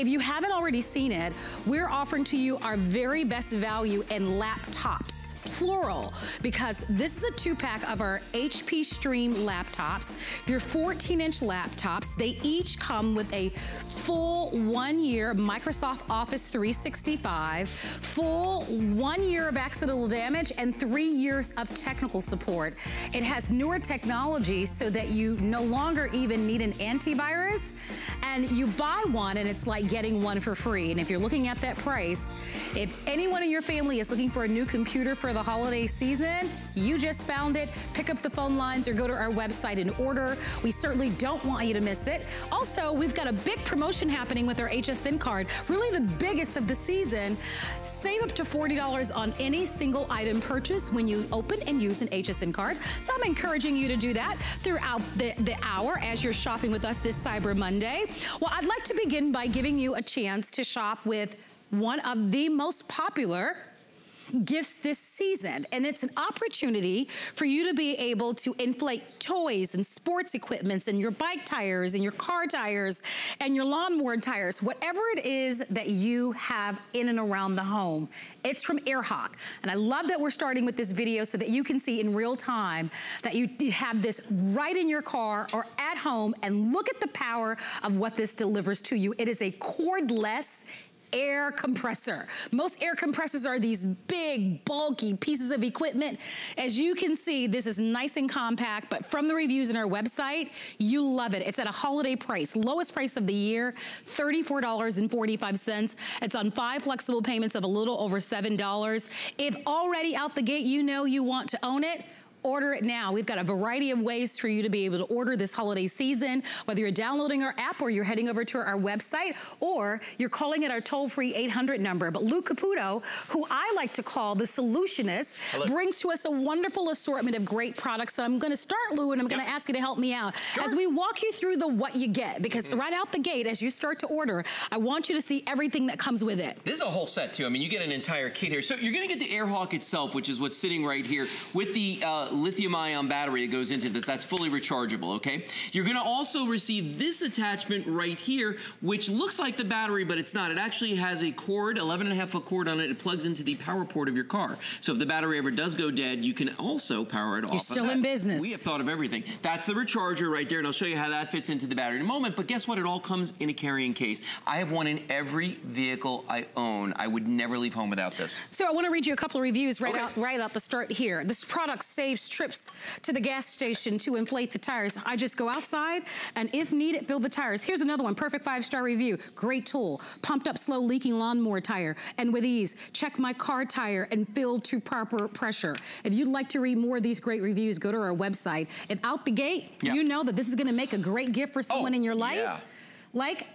if you haven't already seen it, we're offering to you our very best value in laptops plural, because this is a two-pack of our HP Stream laptops. They're 14-inch laptops. They each come with a full one-year Microsoft Office 365, full one year of accidental damage, and three years of technical support. It has newer technology so that you no longer even need an antivirus, and you buy one and it's like getting one for free. And if you're looking at that price, if anyone in your family is looking for a new computer for the holiday season, you just found it. Pick up the phone lines or go to our website and order. We certainly don't want you to miss it. Also, we've got a big promotion happening with our HSN card, really the biggest of the season. Save up to $40 on any single item purchase when you open and use an HSN card. So I'm encouraging you to do that throughout the, the hour as you're shopping with us this Cyber Monday. Well, I'd like to begin by giving you a chance to shop with one of the most popular gifts this season. And it's an opportunity for you to be able to inflate toys and sports equipments and your bike tires and your car tires and your lawnmower tires, whatever it is that you have in and around the home. It's from AirHawk. And I love that we're starting with this video so that you can see in real time that you have this right in your car or at home and look at the power of what this delivers to you. It is a cordless air compressor. Most air compressors are these big, bulky pieces of equipment. As you can see, this is nice and compact, but from the reviews on our website, you love it. It's at a holiday price, lowest price of the year, $34.45. It's on five flexible payments of a little over $7. If already out the gate you know you want to own it, order it now. We've got a variety of ways for you to be able to order this holiday season, whether you're downloading our app or you're heading over to our website or you're calling at our toll-free 800 number. But Lou Caputo, who I like to call the solutionist, Hello. brings to us a wonderful assortment of great products. So I'm gonna start, Lou, and I'm gonna ask you to help me out. Sure. As we walk you through the what you get, because mm -hmm. right out the gate, as you start to order, I want you to see everything that comes with it. This is a whole set too. I mean, you get an entire kit here. So you're gonna get the AirHawk itself, which is what's sitting right here with the uh, lithium ion battery that goes into this. That's fully rechargeable, okay? You're gonna also receive this attachment right here, which looks like the battery, but it's not. It actually has a cord, 11 and a half foot cord on it. It plugs into the power port of your car. So if the battery ever does go dead, you can also power it You're off. You're still in business. We have thought of everything. That's the recharger right there, and I'll show you how that fits into the battery in a moment. But guess what? It all comes in a carrying case. I have one in every vehicle I own. I would never leave home without this. So I want to read you a couple of reviews right okay. out right out the start here. This product saves trips to the gas station to inflate the tires. I just go outside and if needed, fill the tires. Here's another one, perfect five-star review. Great tool, pumped up slow leaking lawnmower tire. And with ease, check my car tire and fill to proper pressure. If you'd like to read more of these great reviews, go to our website. If out the gate, yep. you know that this is gonna make a great gift for someone oh, in your life. Yeah. Like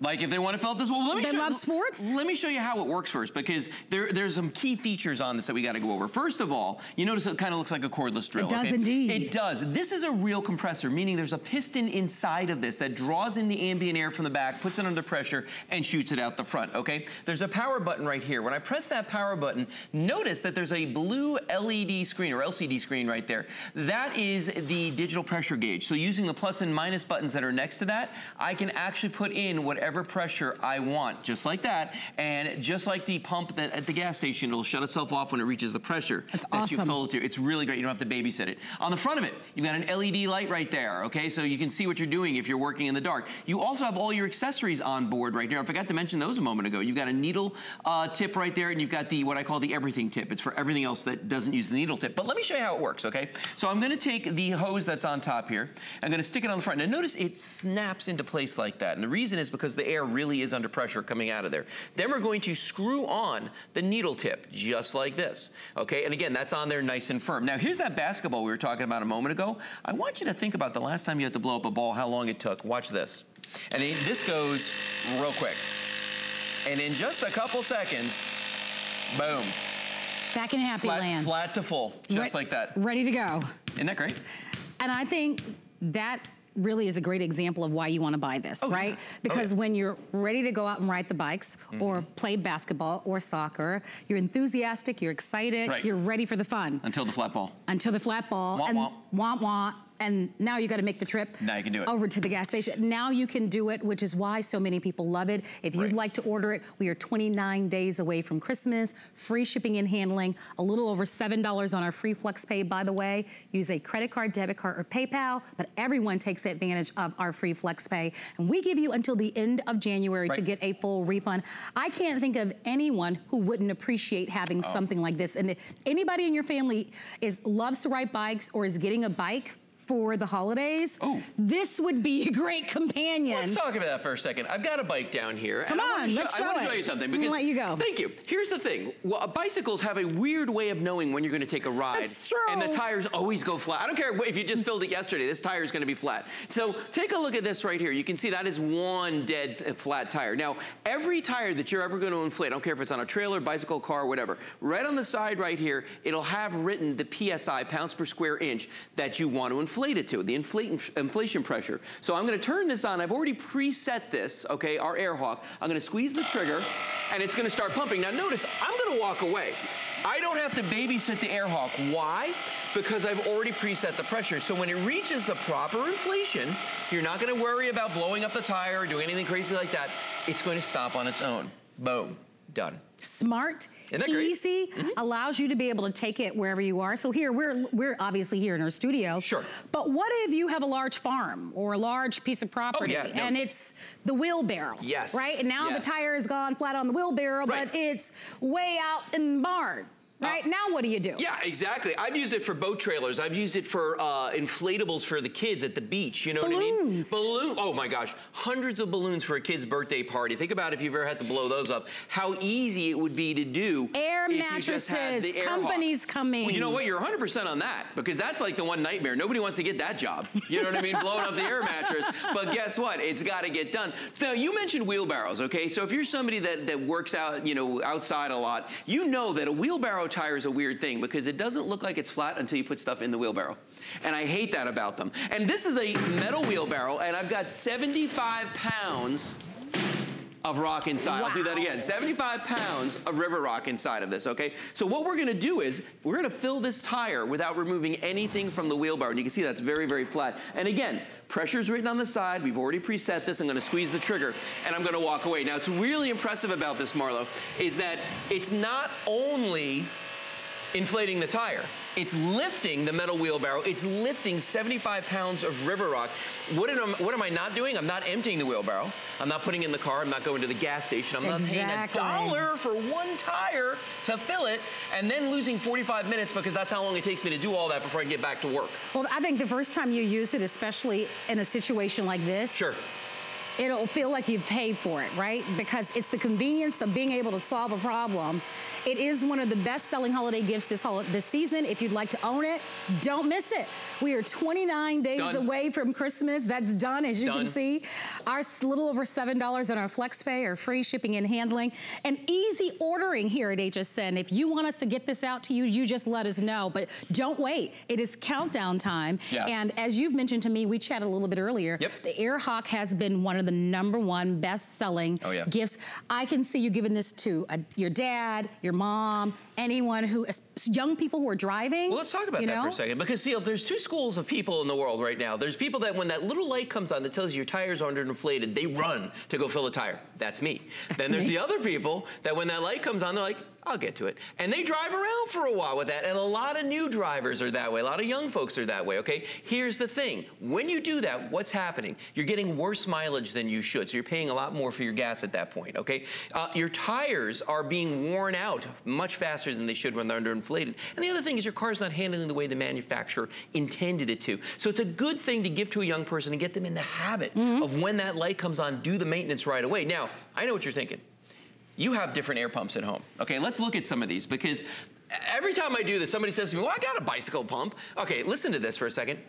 like if they want to fill up this, well, let me they show, love sports. Let me show you how it works first, because there, there's some key features on this that we got to go over. First of all, you notice it kind of looks like a cordless drill. It does okay? indeed. It does. This is a real compressor, meaning there's a piston inside of this that draws in the ambient air from the back, puts it under pressure, and shoots it out the front. Okay. There's a power button right here. When I press that power button, notice that there's a blue LED screen or LCD screen right there. That is the digital pressure gauge. So using the plus and minus buttons that are next to that, I can actually put in whatever pressure I want, just like that. And just like the pump that at the gas station, it'll shut itself off when it reaches the pressure That's that awesome. you fill it to. It's really great. You don't have to babysit it. On the front of it, you've got an LED light right there, okay? So you can see what you're doing if you're working in the dark. You also have all your accessories on board right here. I forgot to mention those a moment ago. You've got a needle uh, tip right there, and you've got the what I call the everything tip. It's for everything else that doesn't use the needle tip. But let me show you how it works, okay? So I'm gonna take the hose that's on top here. I'm gonna stick it on the front. Now notice it snaps into place like that. And the reason is because the air really is under pressure coming out of there. Then we're going to screw on the needle tip, just like this. Okay, and again, that's on there nice and firm. Now here's that basketball we were talking about a moment ago. I want you to think about the last time you had to blow up a ball, how long it took. Watch this. And this goes real quick. And in just a couple seconds, boom. Back in happy flat, land. Flat to full, just Re like that. Ready to go. Isn't that great? And I think that really is a great example of why you want to buy this, oh, right? Yeah. Oh, because oh, yeah. when you're ready to go out and ride the bikes mm -hmm. or play basketball or soccer, you're enthusiastic, you're excited, right. you're ready for the fun. Until the flat ball. Until the flat ball. Womp and womp. Womp womp and now you got to make the trip now you can do it. over to the gas station. Now you can do it, which is why so many people love it. If you'd Right. like to order it, we are 29 days away from Christmas, free shipping and handling, a little over $7 on our free flex pay, by the way. Use a credit card, debit card, or PayPal, but everyone takes advantage of our free flex pay. And we give you until the end of January to get a full refund. I can't think of anyone who wouldn't appreciate having Oh. something like this. And if anybody in your family is loves to ride bikes or is getting a bike for the holidays, Oh. this would be a great companion. Let's talk about that for a second. I've got a bike down here. Come and I wanna on, show, let's I want to show you something I'm gonna because let you go. Thank you. Here's the thing. Well, bicycles have a weird way of knowing when you're going to take a ride. That's true. And the tires always go flat. I don't care if you just filled it yesterday. This tire is going to be flat. So take a look at this right here. You can see that is one dead uh, flat tire. Now, every tire that you're ever going to inflate, I don't care if it's on a trailer, bicycle, car, whatever, right on the side right here, it'll have written the PSI, pounds per square inch, that you want to inflate it to, the inflate, inflation pressure. So I'm going to turn this on. I've already preset this, okay, our Airhawk. I'm going to squeeze the trigger, and it's going to start pumping. Now notice, I'm going to walk away. I don't have to babysit the Airhawk. Why? Because I've already preset the pressure. So when it reaches the proper inflation, you're not going to worry about blowing up the tire or doing anything crazy like that. It's going to stop on its own. Boom. Done. Smart, Isn't that great? easy, mm-hmm. allows you to be able to take it wherever you are. So here, we're, we're obviously here in our studios. Sure. But what if you have a large farm or a large piece of oh, property Oh, yeah, no. and it's the wheelbarrow? Yes, Right? And now yes. the tire is gone flat on the wheelbarrow, Right. but it's way out in the barn. Right? Uh, now what do you do? Yeah, exactly. I've used it for boat trailers. I've used it for uh, inflatables for the kids at the beach. You know what I mean? Balloons. Balloon. Oh my gosh, hundreds of balloons for a kid's birthday party. Think about if you've ever had to blow those up. How easy it would be to do. Air if you just had mattresses, companies coming. Well, you know what? You're 100% on that because that's like the one nightmare. Nobody wants to get that job. You know what I mean? Blowing up the air mattress. But guess what? It's got to get done. Now, you mentioned wheelbarrows, okay? So if you're somebody that, that works out, you know, outside a lot, you know that a wheelbarrow tire is a weird thing because it doesn't look like it's flat until you put stuff in the wheelbarrow. And I hate that about them. And this is a metal wheelbarrow, and I've got 75 pounds of rock inside. I'll do that again. 75 pounds of river rock inside of this, okay? So what we're gonna do is, we're gonna fill this tire without removing anything from the wheelbarrow. And you can see that's very, very flat. And again, pressure's written on the side. We've already preset this. I'm gonna squeeze the trigger and I'm gonna walk away. Now, what's really impressive about this, Marlo, is that it's not only inflating the tire. It's lifting the metal wheelbarrow. It's lifting 75 pounds of river rock. What am, what am I not doing? I'm not emptying the wheelbarrow. I'm not putting in the car. I'm not going to the gas station. I'm not paying a dollar for one tire to fill it and then losing 45 minutes because that's how long it takes me to do all that before I get back to work. Well, I think the first time you use it, especially in a situation like this, Sure. it'll feel like you've paid for it, right? Because it's the convenience of being able to solve a problem. It is one of the best-selling holiday gifts this this season. If you'd like to own it, don't miss it. We are 29 days Done. away from Christmas. That's done, as you Done. can see. Our little over $7 on our FlexPay or free shipping and handling. And easy ordering here at HSN. If you want us to get this out to you, you just let us know. But don't wait. It is countdown time. Yeah. And as you've mentioned to me, we chatted a little bit earlier, Yep. the Airhawk has been one of the number one best-selling Oh, yeah. gifts. I can see you giving this to uh your dad, your mom, anyone who, young people who are driving. Well, let's talk about you that know? for a second because see, there's two schools of people in the world right now. There's people that when that little light comes on that tells you your tires are underinflated, they run to go fill a tire. That's me. then there's me. the other people that when that light comes on, they're like, I'll get to it. And they drive around for a while with that. And a lot of new drivers are that way. A lot of young folks are that way, okay? Here's the thing. When you do that, what's happening? You're getting worse mileage than you should. So you're paying a lot more for your gas at that point, okay? Uh, your tires are being worn out much faster than they should when they're underinflated. And the other thing is your car's not handling the way the manufacturer intended it to. So it's a good thing to give to a young person and get them in the habit of when that light comes on, do the maintenance right away. Now, I know what you're thinking you have different air pumps at home. Okay, let's look at some of these because every time I do this, somebody says to me, well, I got a bicycle pump. Okay, listen to this for a second.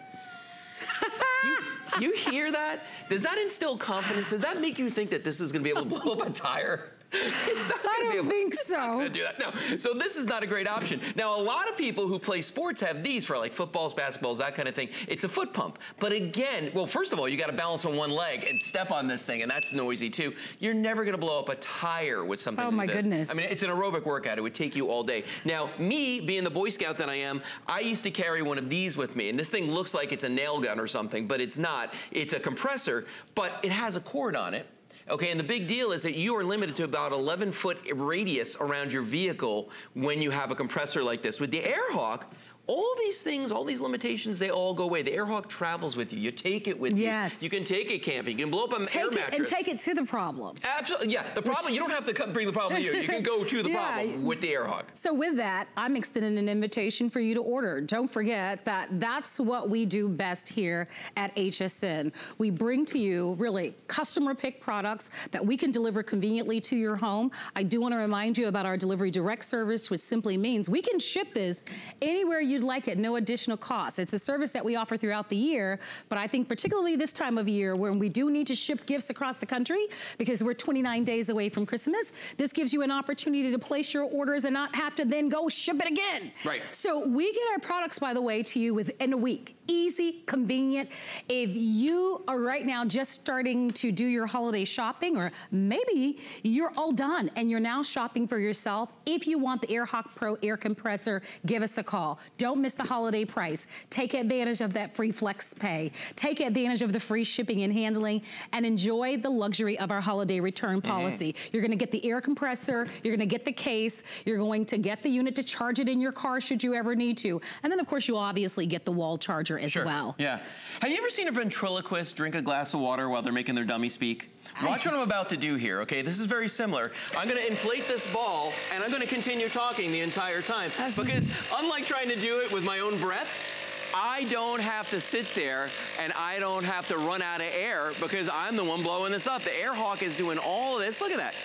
you, you hear that? Does that instill confidence? Does that make you think that this is gonna be able to blow up a tire? It's not I don't think so. do that. No. So this is not a great option. Now, a lot of people who play sports have these for like footballs, basketballs, that kind of thing. It's a foot pump. But again, well, first of all, you got to balance on one leg and step on this thing, and that's noisy too. You're never going to blow up a tire with something oh, like my this. goodness. I mean, it's an aerobic workout. It would take you all day. Now, me, being the Boy Scout that I am, I used to carry one of these with me, and this thing looks like it's a nail gun or something, but it's not. It's a compressor, but it has a cord on it. Okay, and the big deal is that you are limited to about 11 foot radius around your vehicle when you have a compressor like this. With the AirHawk, all these things, all these limitations, they all go away. The AirHawk travels with you. You take it with yes. you. You can take it camping. You can blow up an take air mattress. and take it to the problem. Absolutely, yeah. The problem, Which, you don't have to come bring the problem to you. You can go to the yeah. problem with the AirHawk. So with that, I'm extending an invitation for you to order. Don't forget that that's what we do best here at HSN. We bring to you really customer pick products that we can deliver conveniently to your home. I do want to remind you about our delivery direct service, which simply means we can ship this anywhere you you'd like at no additional cost. It's a service that we offer throughout the year, but I think particularly this time of year when we do need to ship gifts across the country because we're 29 days away from Christmas, this gives you an opportunity to place your orders and not have to then go ship it again. Right. So we get our products, by the way, to you within a week easy, convenient. If you are right now just starting to do your holiday shopping, or maybe you're all done and you're now shopping for yourself, if you want the AirHawk Pro air compressor, give us a call. Don't miss the holiday price. Take advantage of that free flex pay. Take advantage of the free shipping and handling and enjoy the luxury of our holiday return mm-hmm. policy. Mm -hmm. You're gonna get the air compressor, you're gonna get the case, you're going to get the unit to charge it in your car should you ever need to. And then of course you'll obviously get the wall charger as sure. well. Yeah. Have you ever seen a ventriloquist drink a glass of water while they're making their dummy speak? Watch what I'm about to do here, okay? This is very similar. I'm gonna inflate this ball and I'm gonna continue talking the entire time because unlike trying to do it with my own breath, I don't have to sit there and I don't have to run out of air because I'm the one blowing this up. The AirHawk is doing all of this. Look at that.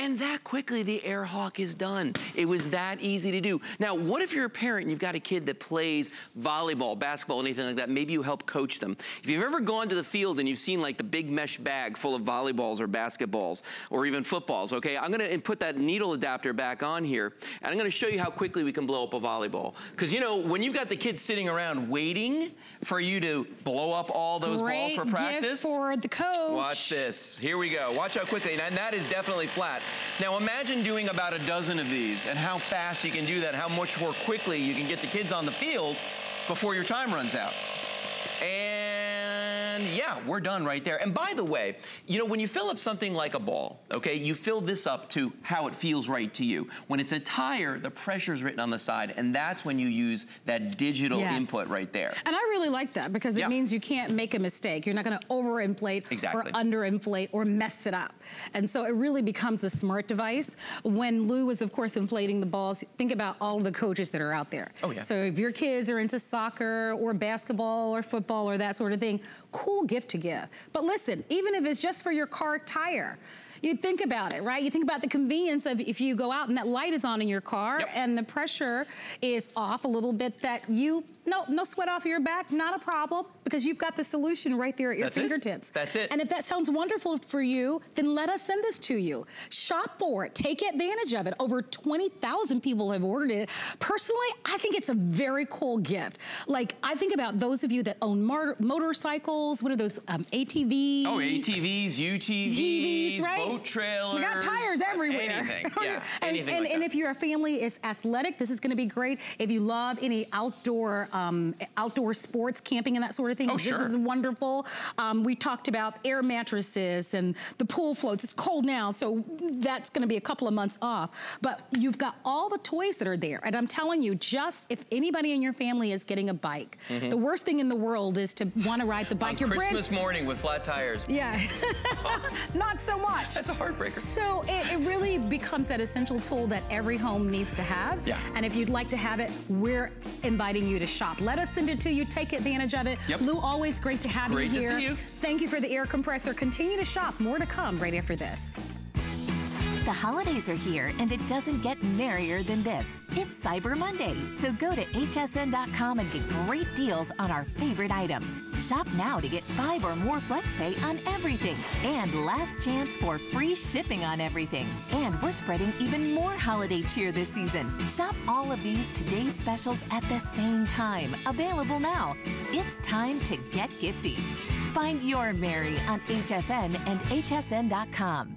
And that quickly the AirHawk is done. It was that easy to do. Now, what if you're a parent and you've got a kid that plays volleyball, basketball, anything like that? Maybe you help coach them. If you've ever gone to the field and you've seen like the big mesh bag full of volleyballs or basketballs or even footballs, okay? I'm gonna put that needle adapter back on here and I'm gonna show you how quickly we can blow up a volleyball. Because you know, when you've got the kids sitting around waiting for you to blow up all those Great balls for practice. for the coach. Watch this. Here we go. Watch how quickly, and that is definitely flat. Now imagine doing about a dozen of these and how fast you can do that, how much more quickly you can get the kids on the field before your time runs out. And yeah, we're done right there. And by the way, you know, when you fill up something like a ball, okay, you fill this up to how it feels right to you. When it's a tire, the pressure is written on the side, and that's when you use that digital yes. input right there. And I really like that because it means you can't make a mistake. You're not gonna overinflate exactly. or underinflate or mess it up. And so it really becomes a smart device. When Lou was, of course, inflating the balls, think about all the coaches that are out there. Oh, yeah. So if your kids are into soccer or basketball or football or that sort of thing, cool gift to give. But listen, even if it's just for your car tire, you think about it, right? You think about the convenience of if you go out and that light is on in your car yep. and the pressure is off a little bit that you no, no sweat off your back, not a problem, because you've got the solution right there at your That's fingertips. It. That's it. And if that sounds wonderful for you, then let us send this to you. Shop for it. Take advantage of it. Over 20,000 people have ordered it. Personally, I think it's a very cool gift. Like, I think about those of you that own motorcycles. What are those, um, ATVs? Oh, ATVs, UTVs, GVs, right? boat trailers. We got tires everywhere. Anything, yeah, and, anything and, like and if your family is athletic, this is gonna be great. If you love any outdoor um, outdoor sports, camping and that sort of thing. Oh, this sure. is wonderful. Um, we talked about air mattresses and the pool floats. It's cold now, so that's gonna be a couple of months off. But you've got all the toys that are there. And I'm telling you, just if anybody in your family is getting a bike, mm -hmm. the worst thing in the world is to wanna ride the bike. On your Christmas morning with flat tires. Yeah, not so much. That's a heartbreaker. So it, it really becomes that essential tool that every home needs to have. Yeah. And if you'd like to have it, we're inviting you to shop. Let us send it to you. Take advantage of it. Yep. Lou, always great to have great you here. To see you. Thank you for the air compressor. Continue to shop. More to come right after this. The holidays are here, and it doesn't get merrier than this. It's Cyber Monday, so go to hsn.com and get great deals on our favorite items. Shop now to get five or more FlexPay on everything, and last chance for free shipping on everything. And we're spreading even more holiday cheer this season. Shop all of these today's specials at the same time. Available now. It's time to get gifty. Find your merry on HSN and hsn.com.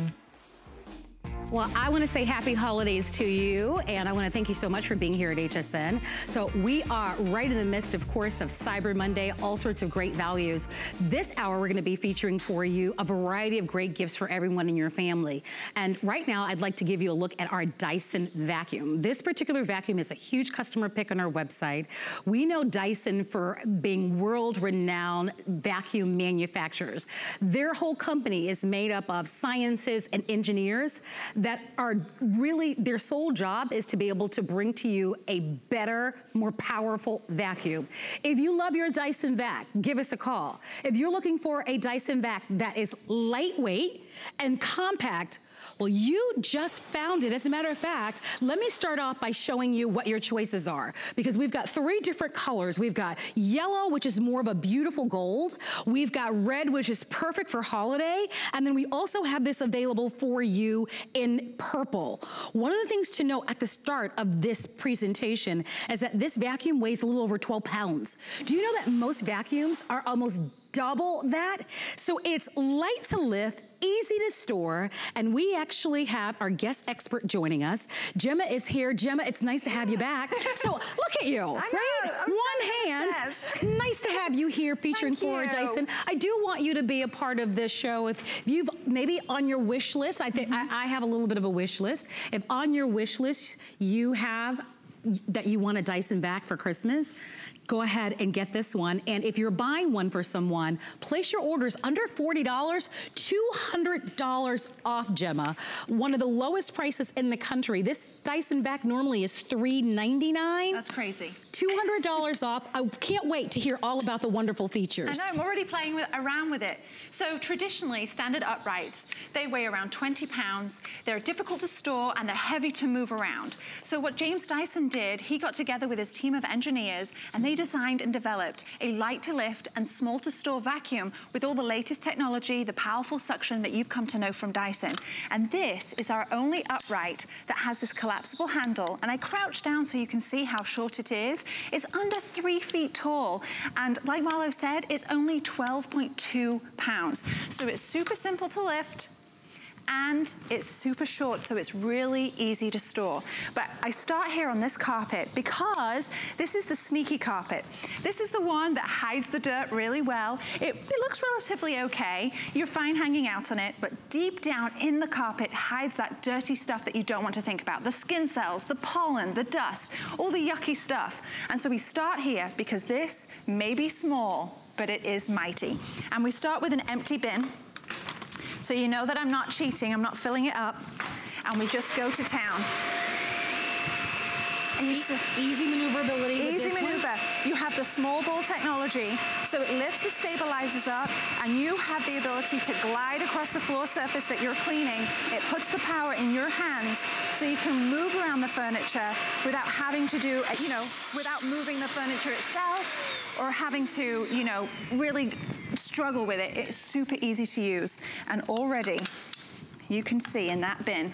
Well, I want to say happy holidays to you, and I want to thank you so much for being here at HSN. So we are right in the midst, of course, of Cyber Monday, all sorts of great values. This hour, we're going to be featuring for you a variety of great gifts for everyone in your family. And right now, I'd like to give you a look at our Dyson vacuum. This particular vacuum is a huge customer pick on our website. We know Dyson for being world-renowned vacuum manufacturers. Their whole company is made up of scientists and engineers that are really, their sole job is to be able to bring to you a better, more powerful vacuum. If you love your Dyson vac, give us a call. If you're looking for a Dyson vac that is lightweight and compact, well, you just found it. As a matter of fact, let me start off by showing you what your choices are because we've got three different colors. We've got yellow, which is more of a beautiful gold. We've got red, which is perfect for holiday. And then we also have this available for you in purple. One of the things to know at the start of this presentation is that this vacuum weighs a little over 12 pounds. Do you know that most vacuums are almost double that. So it's light to lift, easy to store, and we actually have our guest expert joining us. Gemma is here. Gemma, it's nice to have you back. So look at you, I right? I'm One so hand. Nice to have you here featuring Thank Flora you. Dyson. I do want you to be a part of this show. If you've maybe on your wish list, I think Mm-hmm. I, I have a little bit of a wish list. If on your wish list you have that you want a Dyson vac for Christmas, go ahead and get this one. And if you're buying one for someone, place your orders under $40, $200 off, Gemma. One of the lowest prices in the country. This Dyson vac normally is 399. That's crazy. $200 off. I can't wait to hear all about the wonderful features. I know, I'm already playing with, around with it. So traditionally, standard uprights, they weigh around 20 pounds. They're difficult to store and they're heavy to move around. So what James Dyson did, he got together with his team of engineers and they designed and developed a light to lift and small to store vacuum with all the latest technology, the powerful suction that you've come to know from Dyson. And this is our only upright that has this collapsible handle. And I crouch down so you can see how short it is. It's under three feet tall. And like Marlo said, it's only 12.2 pounds. So it's super simple to lift and it's super short, so it's really easy to store. But I start here on this carpet because this is the sneaky carpet. This is the one that hides the dirt really well. It, it looks relatively okay. You're fine hanging out on it, but deep down in the carpet hides that dirty stuff that you don't want to think about. The skin cells, the pollen, the dust, all the yucky stuff. And so we start here because this may be small, but it is mighty. And we start with an empty bin. So you know that I'm not cheating, I'm not filling it up. And we just go to town. Still, Easy maneuverability. Easy this one. maneuver. You have the small ball technology, so it lifts the stabilizers up, and you have the ability to glide across the floor surface that you're cleaning. It puts the power in your hands, so you can move around the furniture without having to do, you know, without moving the furniture itself, or having to, you know, really struggle with it. It's super easy to use, and already you can see in that bin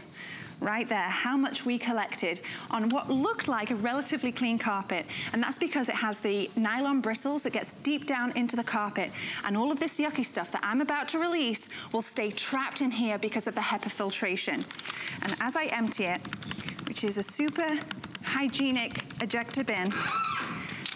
right there how much we collected on what looked like a relatively clean carpet. And that's because it has the nylon bristles that gets deep down into the carpet. And all of this yucky stuff that I'm about to release will stay trapped in here because of the HEPA filtration. And as I empty it, which is a super hygienic ejector bin,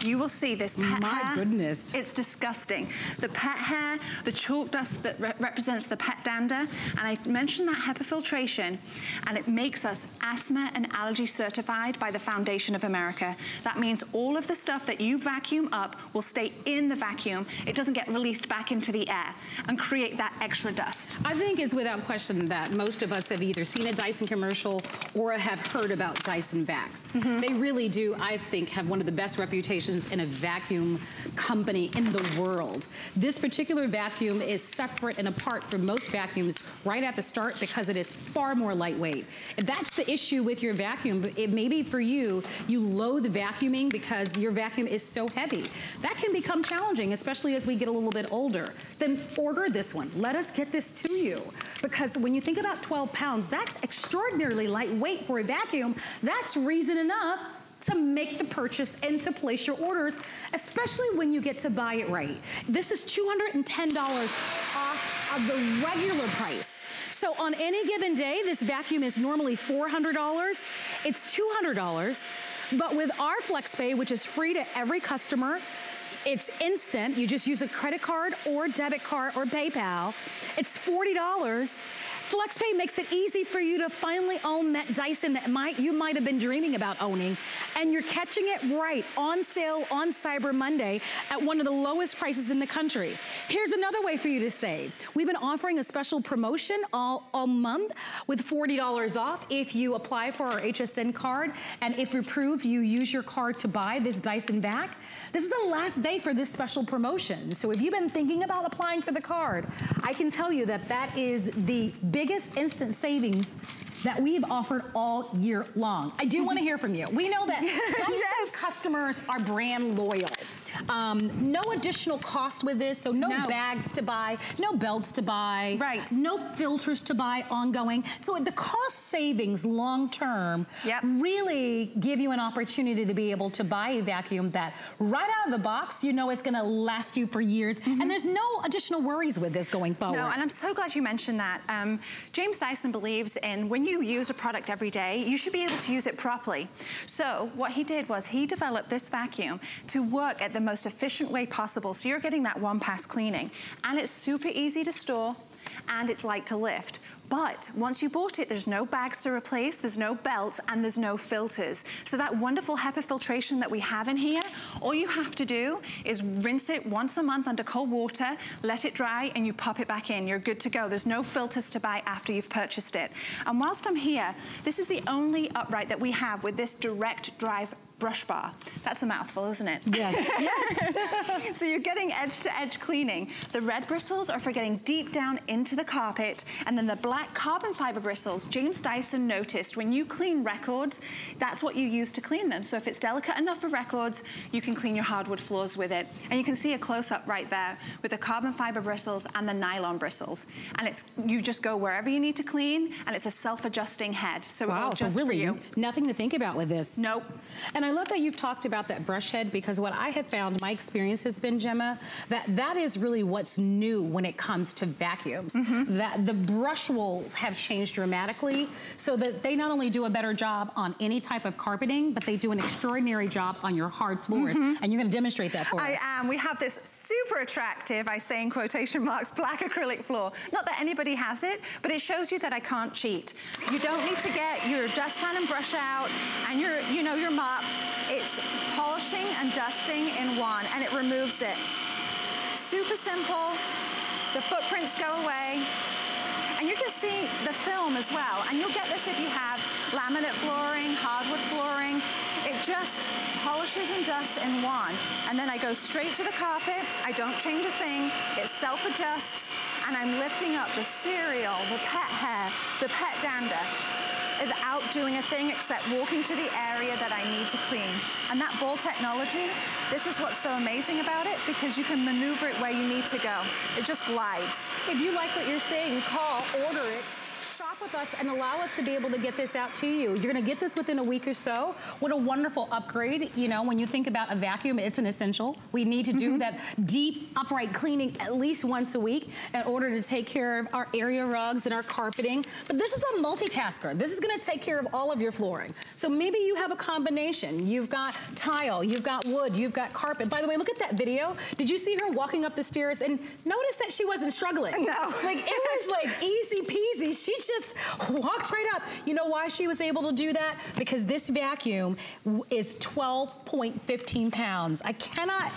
you will see this pet My hair. goodness. It's disgusting. The pet hair, the chalk dust that re represents the pet dander, and I mentioned that HEPA filtration, and it makes us asthma and allergy certified by the Foundation of America. That means all of the stuff that you vacuum up will stay in the vacuum. It doesn't get released back into the air and create that extra dust. I think it's without question that most of us have either seen a Dyson commercial or have heard about Dyson Vacs. Mm -hmm. They really do, I think, have one of the best reputations in a vacuum company in the world. This particular vacuum is separate and apart from most vacuums right at the start because it is far more lightweight. If that's the issue with your vacuum, it may be for you, you loathe vacuuming because your vacuum is so heavy. That can become challenging, especially as we get a little bit older. Then order this one. Let us get this to you. Because when you think about 12 pounds, that's extraordinarily lightweight for a vacuum. That's reason enough to make the purchase and to place your orders, especially when you get to buy it right. This is $210 off of the regular price. So on any given day, this vacuum is normally $400. It's $200. But with our FlexPay, which is free to every customer, it's instant. You just use a credit card or debit card or PayPal. It's $40 FlexPay makes it easy for you to finally own that Dyson that might you might have been dreaming about owning, and you're catching it right on sale on Cyber Monday at one of the lowest prices in the country. Here's another way for you to save. We've been offering a special promotion all, all month with $40 off if you apply for our HSN card, and if approved, you use your card to buy this Dyson vac. This is the last day for this special promotion. So if you've been thinking about applying for the card, I can tell you that that is the biggest instant savings that we've offered all year long. I do want to mm-hmm. hear from you. We know that yes. customers are brand loyal. Um, no additional cost with this, so no, no, bags to buy, no belts to buy, right. no filters to buy ongoing. So the cost savings long term yep. really give you an opportunity to be able to buy a vacuum that right out of the box, you know it's gonna last you for years. Mm -hmm. And there's no additional worries with this going forward. No, and I'm so glad you mentioned that. Um, James Dyson believes in when you use a product every day, you should be able to use it properly. So what he did was he developed this vacuum to work at the most efficient way possible. So you're getting that one pass cleaning. And it's super easy to store and it's light to lift. But once you bought it, there's no bags to replace, there's no belts, and there's no filters. So that wonderful HEPA filtration that we have in here, all you have to do is rinse it once a month under cold water, let it dry, and you pop it back in. You're good to go. There's no filters to buy after you've purchased it. And whilst I'm here, this is the only upright that we have with this direct drive brush bar. That's a mouthful, isn't it? Yes. yes. so you're getting edge-to-edge -edge cleaning. The red bristles are for getting deep down into the carpet, and then the black carbon fiber bristles, James Dyson noticed when you clean records, that's what you use to clean them. So if it's delicate enough for records, you can clean your hardwood floors with it. And you can see a close-up right there with the carbon fiber bristles and the nylon bristles. And it's you just go wherever you need to clean, and it's a self-adjusting head. So wow, so really nothing to think about with this. Nope. And I I love that you've talked about that brush head because what I have found, my experience has been, Gemma, that that is really what's new when it comes to vacuums. Mm -hmm. That the brush rolls have changed dramatically so that they not only do a better job on any type of carpeting, but they do an extraordinary job on your hard floors. Mm -hmm. And you're gonna demonstrate that for I us. I am. We have this super attractive, I say in quotation marks, black acrylic floor. Not that anybody has it, but it shows you that I can't cheat. You don't need to get your dustpan and brush out and your, you know, your mop it's polishing and dusting in one, and it removes it. Super simple. The footprints go away. And you can see the film as well. And you'll get this if you have laminate flooring, hardwood flooring. It just polishes and dusts in one. And then I go straight to the carpet. I don't change a thing. It self-adjusts. And I'm lifting up the cereal, the pet hair, the pet dander without doing a thing except walking to the area that I need to clean. And that ball technology, this is what's so amazing about it because you can maneuver it where you need to go. It just glides. If you like what you're saying, call, order it, with us and allow us to be able to get this out to you. You're gonna get this within a week or so. What a wonderful upgrade. You know, when you think about a vacuum, it's an essential. We need to do mm -hmm. that deep, upright cleaning at least once a week in order to take care of our area rugs and our carpeting. But this is a multitasker. This is gonna take care of all of your flooring. So maybe you have a combination. You've got tile, you've got wood, you've got carpet. By the way, look at that video. Did you see her walking up the stairs and notice that she wasn't struggling? No. Like it was like easy peasy. She just walked right up. You know why she was able to do that? Because this vacuum is 12.15 pounds. I cannot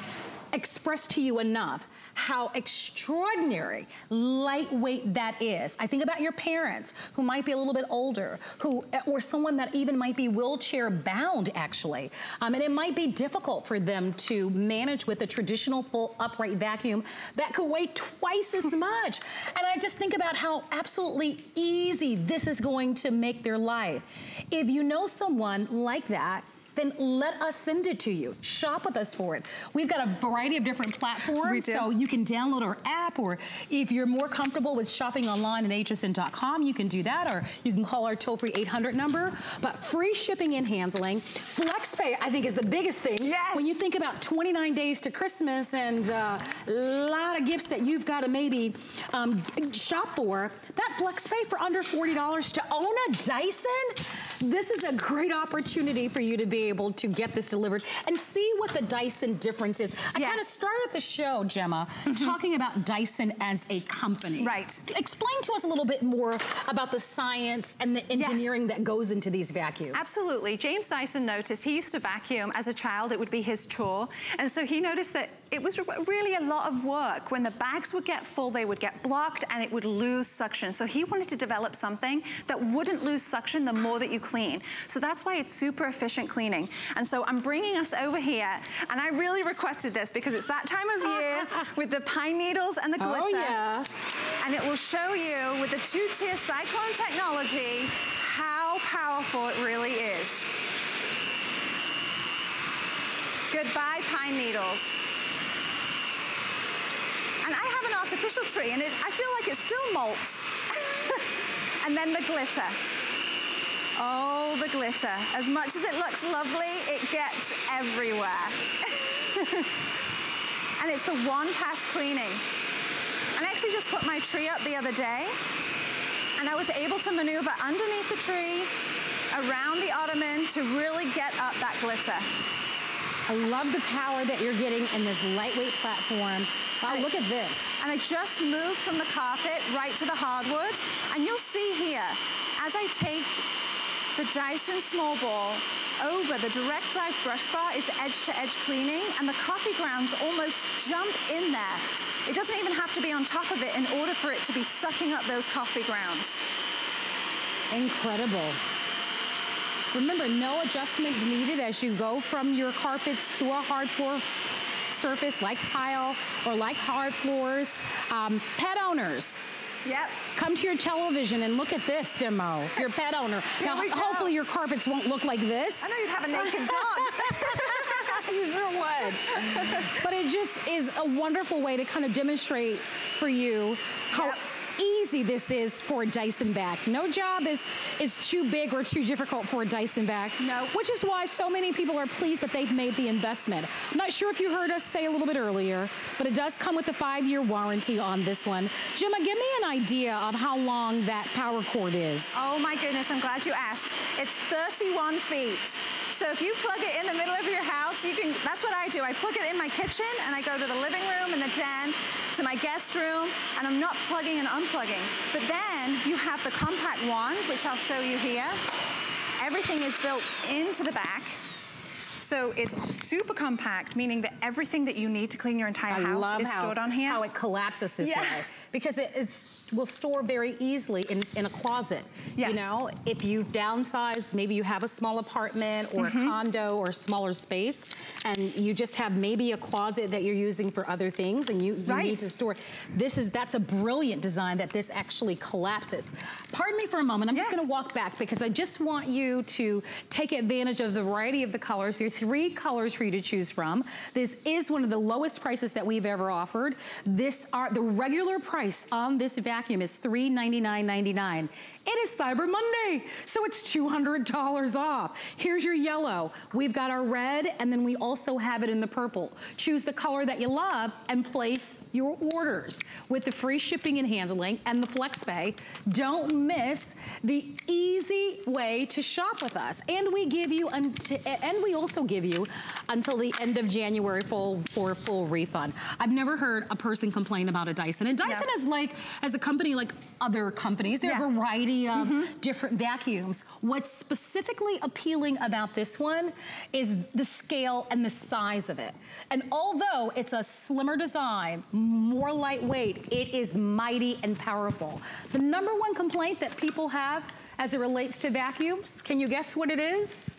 express to you enough how extraordinary lightweight that is. I think about your parents who might be a little bit older, who or someone that even might be wheelchair bound actually. Um, and it might be difficult for them to manage with a traditional full upright vacuum that could weigh twice as much. And I just think about how absolutely easy this is going to make their life. If you know someone like that, then let us send it to you. Shop with us for it. We've got a variety of different platforms, so you can download our app, or if you're more comfortable with shopping online at hsn.com, you can do that, or you can call our toll-free 800 number. But free shipping and handling. FlexPay, I think, is the biggest thing. Yes. When you think about 29 days to Christmas and uh, a lot of gifts that you've got to maybe um, shop for, that FlexPay for under $40 to own a Dyson, this is a great opportunity for you to be able to get this delivered and see what the Dyson difference is. I Yes. kind of started the show, Gemma, mm-hmm. talking about Dyson as a company. Right. Explain to us a little bit more about the science and the engineering that goes into these vacuums. Absolutely. James Dyson noticed he used to vacuum as a child, it would be his chore. And so he noticed that it was re- really a lot of work. When the bags would get full, they would get blocked and it would lose suction. So he wanted to develop something that wouldn't lose suction the more that you clean. So that's why it's super efficient cleaning. And so I'm bringing us over here, and I really requested this because it's that time of year with the pine needles and the Oh, glitter. yeah. And it will show you with the two-tier cyclone technology how powerful it really is. Goodbye, pine needles. And I have an artificial tree, and I feel like it still molts. and then the glitter. Oh, the glitter. As much as it looks lovely, it gets everywhere. and it's the one pass cleaning. And I actually just put my tree up the other day, and I was able to maneuver underneath the tree, around the ottoman to really get up that glitter. I love the power that you're getting in this lightweight platform. Oh, wow, look at this. And I just moved from the carpet right to the hardwood. And you'll see here, as I take the Dyson Small Ball over, the direct drive brush bar is edge to edge cleaning and the coffee grounds almost jump in there. It doesn't even have to be on top of it in order for it to be sucking up those coffee grounds. Incredible. Remember, no adjustments needed as you go from your carpets to a hard floor surface like tile or like hard floors. Um, pet owners, Yep. come to your television and look at this demo. Your pet owner. now, hopefully your carpets won't look like this. I know you'd have a naked dog. you sure would. but it just is a wonderful way to kind of demonstrate for you how Yep. Easy this is for a Dyson vac. No job is is too big or too difficult for a Dyson vac. No. Which is why so many people are pleased that they've made the investment. I'm not sure if you heard us say a little bit earlier, but it does come with a five-year warranty on this one. Gemma, give me an idea of how long that power cord is. Oh my goodness, I'm glad you asked. It's 31 feet. So if you plug it in the middle of your house, you can, that's what I do. I plug it in my kitchen and I go to the living room and the den, to my guest room, and I'm not plugging and unplugging. But then you have the compact wand, which I'll show you here. Everything is built into the back. So it's super compact, meaning that everything that you need to clean your entire I house is how, stored on here. how it collapses this Yeah. way because it it's, will store very easily in, in a closet. You know, if you've downsized, maybe you have a small apartment or Mm-hmm. a condo or smaller space, and you just have maybe a closet that you're using for other things, and you, you Right. need to store. This is that's a brilliant design that this actually collapses. Pardon me for a moment. I'm just going to walk back because I just want you to take advantage of the variety of the colors. Are three colors for you to choose from. This is one of the lowest prices that we've ever offered. This are the regular price on this vacuum is $399.99. It is Cyber Monday, so it's $200 off. Here's your yellow. We've got our red, and then we also have it in the purple. Choose the color that you love and place your orders. With the free shipping and handling and the FlexPay, don't miss the easy way to shop with us. And we give you, and we also give you until the end of January full, for full refund. I've never heard a person complain about a Dyson. And Dyson yeah. is like, as a company like other companies, there are a variety of mm -hmm. different vacuums. What's specifically appealing about this one is the scale and the size of it. And although it's a slimmer design, more lightweight, it is mighty and powerful. The number one complaint that people have as it relates to vacuums, can you guess what it is?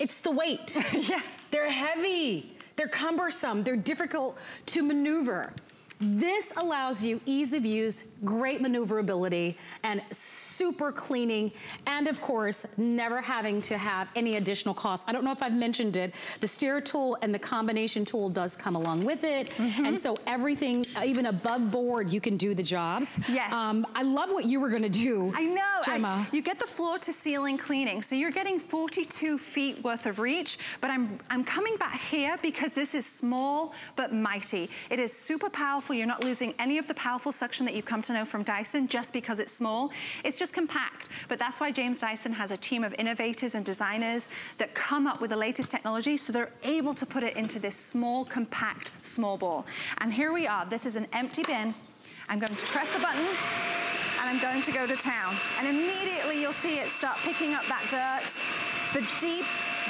It's the weight. yes. They're heavy, they're cumbersome, they're difficult to maneuver. This allows you ease of use, great maneuverability, and super cleaning, and of course, never having to have any additional costs. I don't know if I've mentioned it, the stair tool and the combination tool does come along with it, mm -hmm. and so everything, even above board, you can do the jobs. Yes. Um, I love what you were gonna do, I know. Gemma. I, you get the floor to ceiling cleaning, so you're getting 42 feet worth of reach, but I'm, I'm coming back here because this is small but mighty. It is super powerful powerful. You're not losing any of the powerful suction that you've come to know from Dyson just because it's small. It's just compact. But that's why James Dyson has a team of innovators and designers that come up with the latest technology so they're able to put it into this small, compact, small ball. And here we are. This is an empty bin. I'm going to press the button and I'm going to go to town. And immediately you'll see it start picking up that dirt, the deep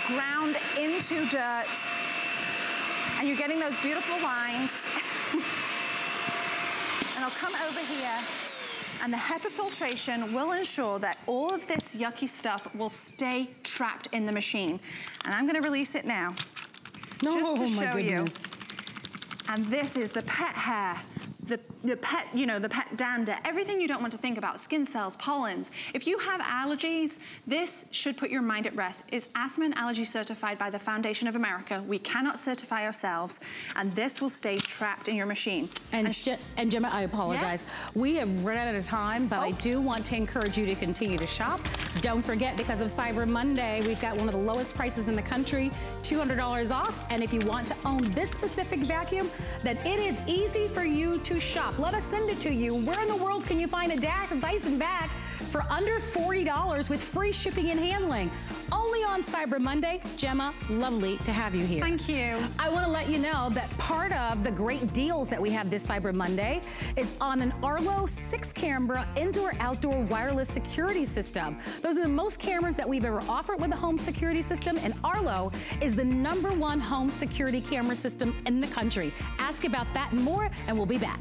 ground into dirt. And you're getting those beautiful lines. And I'll come over here and the HEPA filtration will ensure that all of this yucky stuff will stay trapped in the machine. And I'm gonna release it now, no, just to oh show you. And this is the pet hair the, the pet, you know, the pet dander, everything you don't want to think about, skin cells, pollens. If you have allergies, this should put your mind at rest. It's asthma and allergy certified by the Foundation of America. We cannot certify ourselves, and this will stay trapped in your machine. And, and, and Gemma, I apologize. Yeah. We have run out of time, but oh. I do want to encourage you to continue to shop. Don't forget, because of Cyber Monday, we've got one of the lowest prices in the country, $200 off. And if you want to own this specific vacuum, then it is easy for you to shop. Let us send it to you. Where in the world can you find a Dyson bag for under $40 with free shipping and handling. Only on Cyber Monday. Gemma, lovely to have you here. Thank you. I want to let you know that part of the great deals that we have this Cyber Monday is on an Arlo six camera indoor outdoor wireless security system. Those are the most cameras that we've ever offered with a home security system and Arlo is the number one home security camera system in the country. Ask about that and more and we'll be back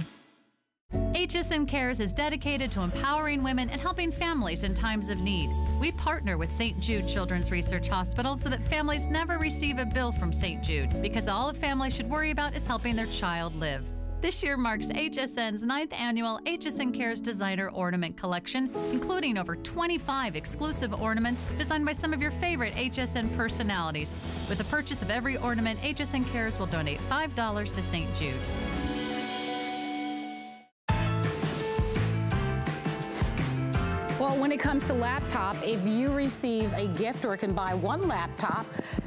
HSN Cares is dedicated to empowering women and helping families in times of need. We partner with St. Jude Children's Research Hospital so that families never receive a bill from St. Jude because all a family should worry about is helping their child live. This year marks HSN's ninth annual HSN Cares Designer Ornament Collection, including over 25 exclusive ornaments designed by some of your favorite HSN personalities. With the purchase of every ornament, HSN Cares will donate $5 to St. Jude. When it comes to laptop, if you receive a gift or can buy one laptop,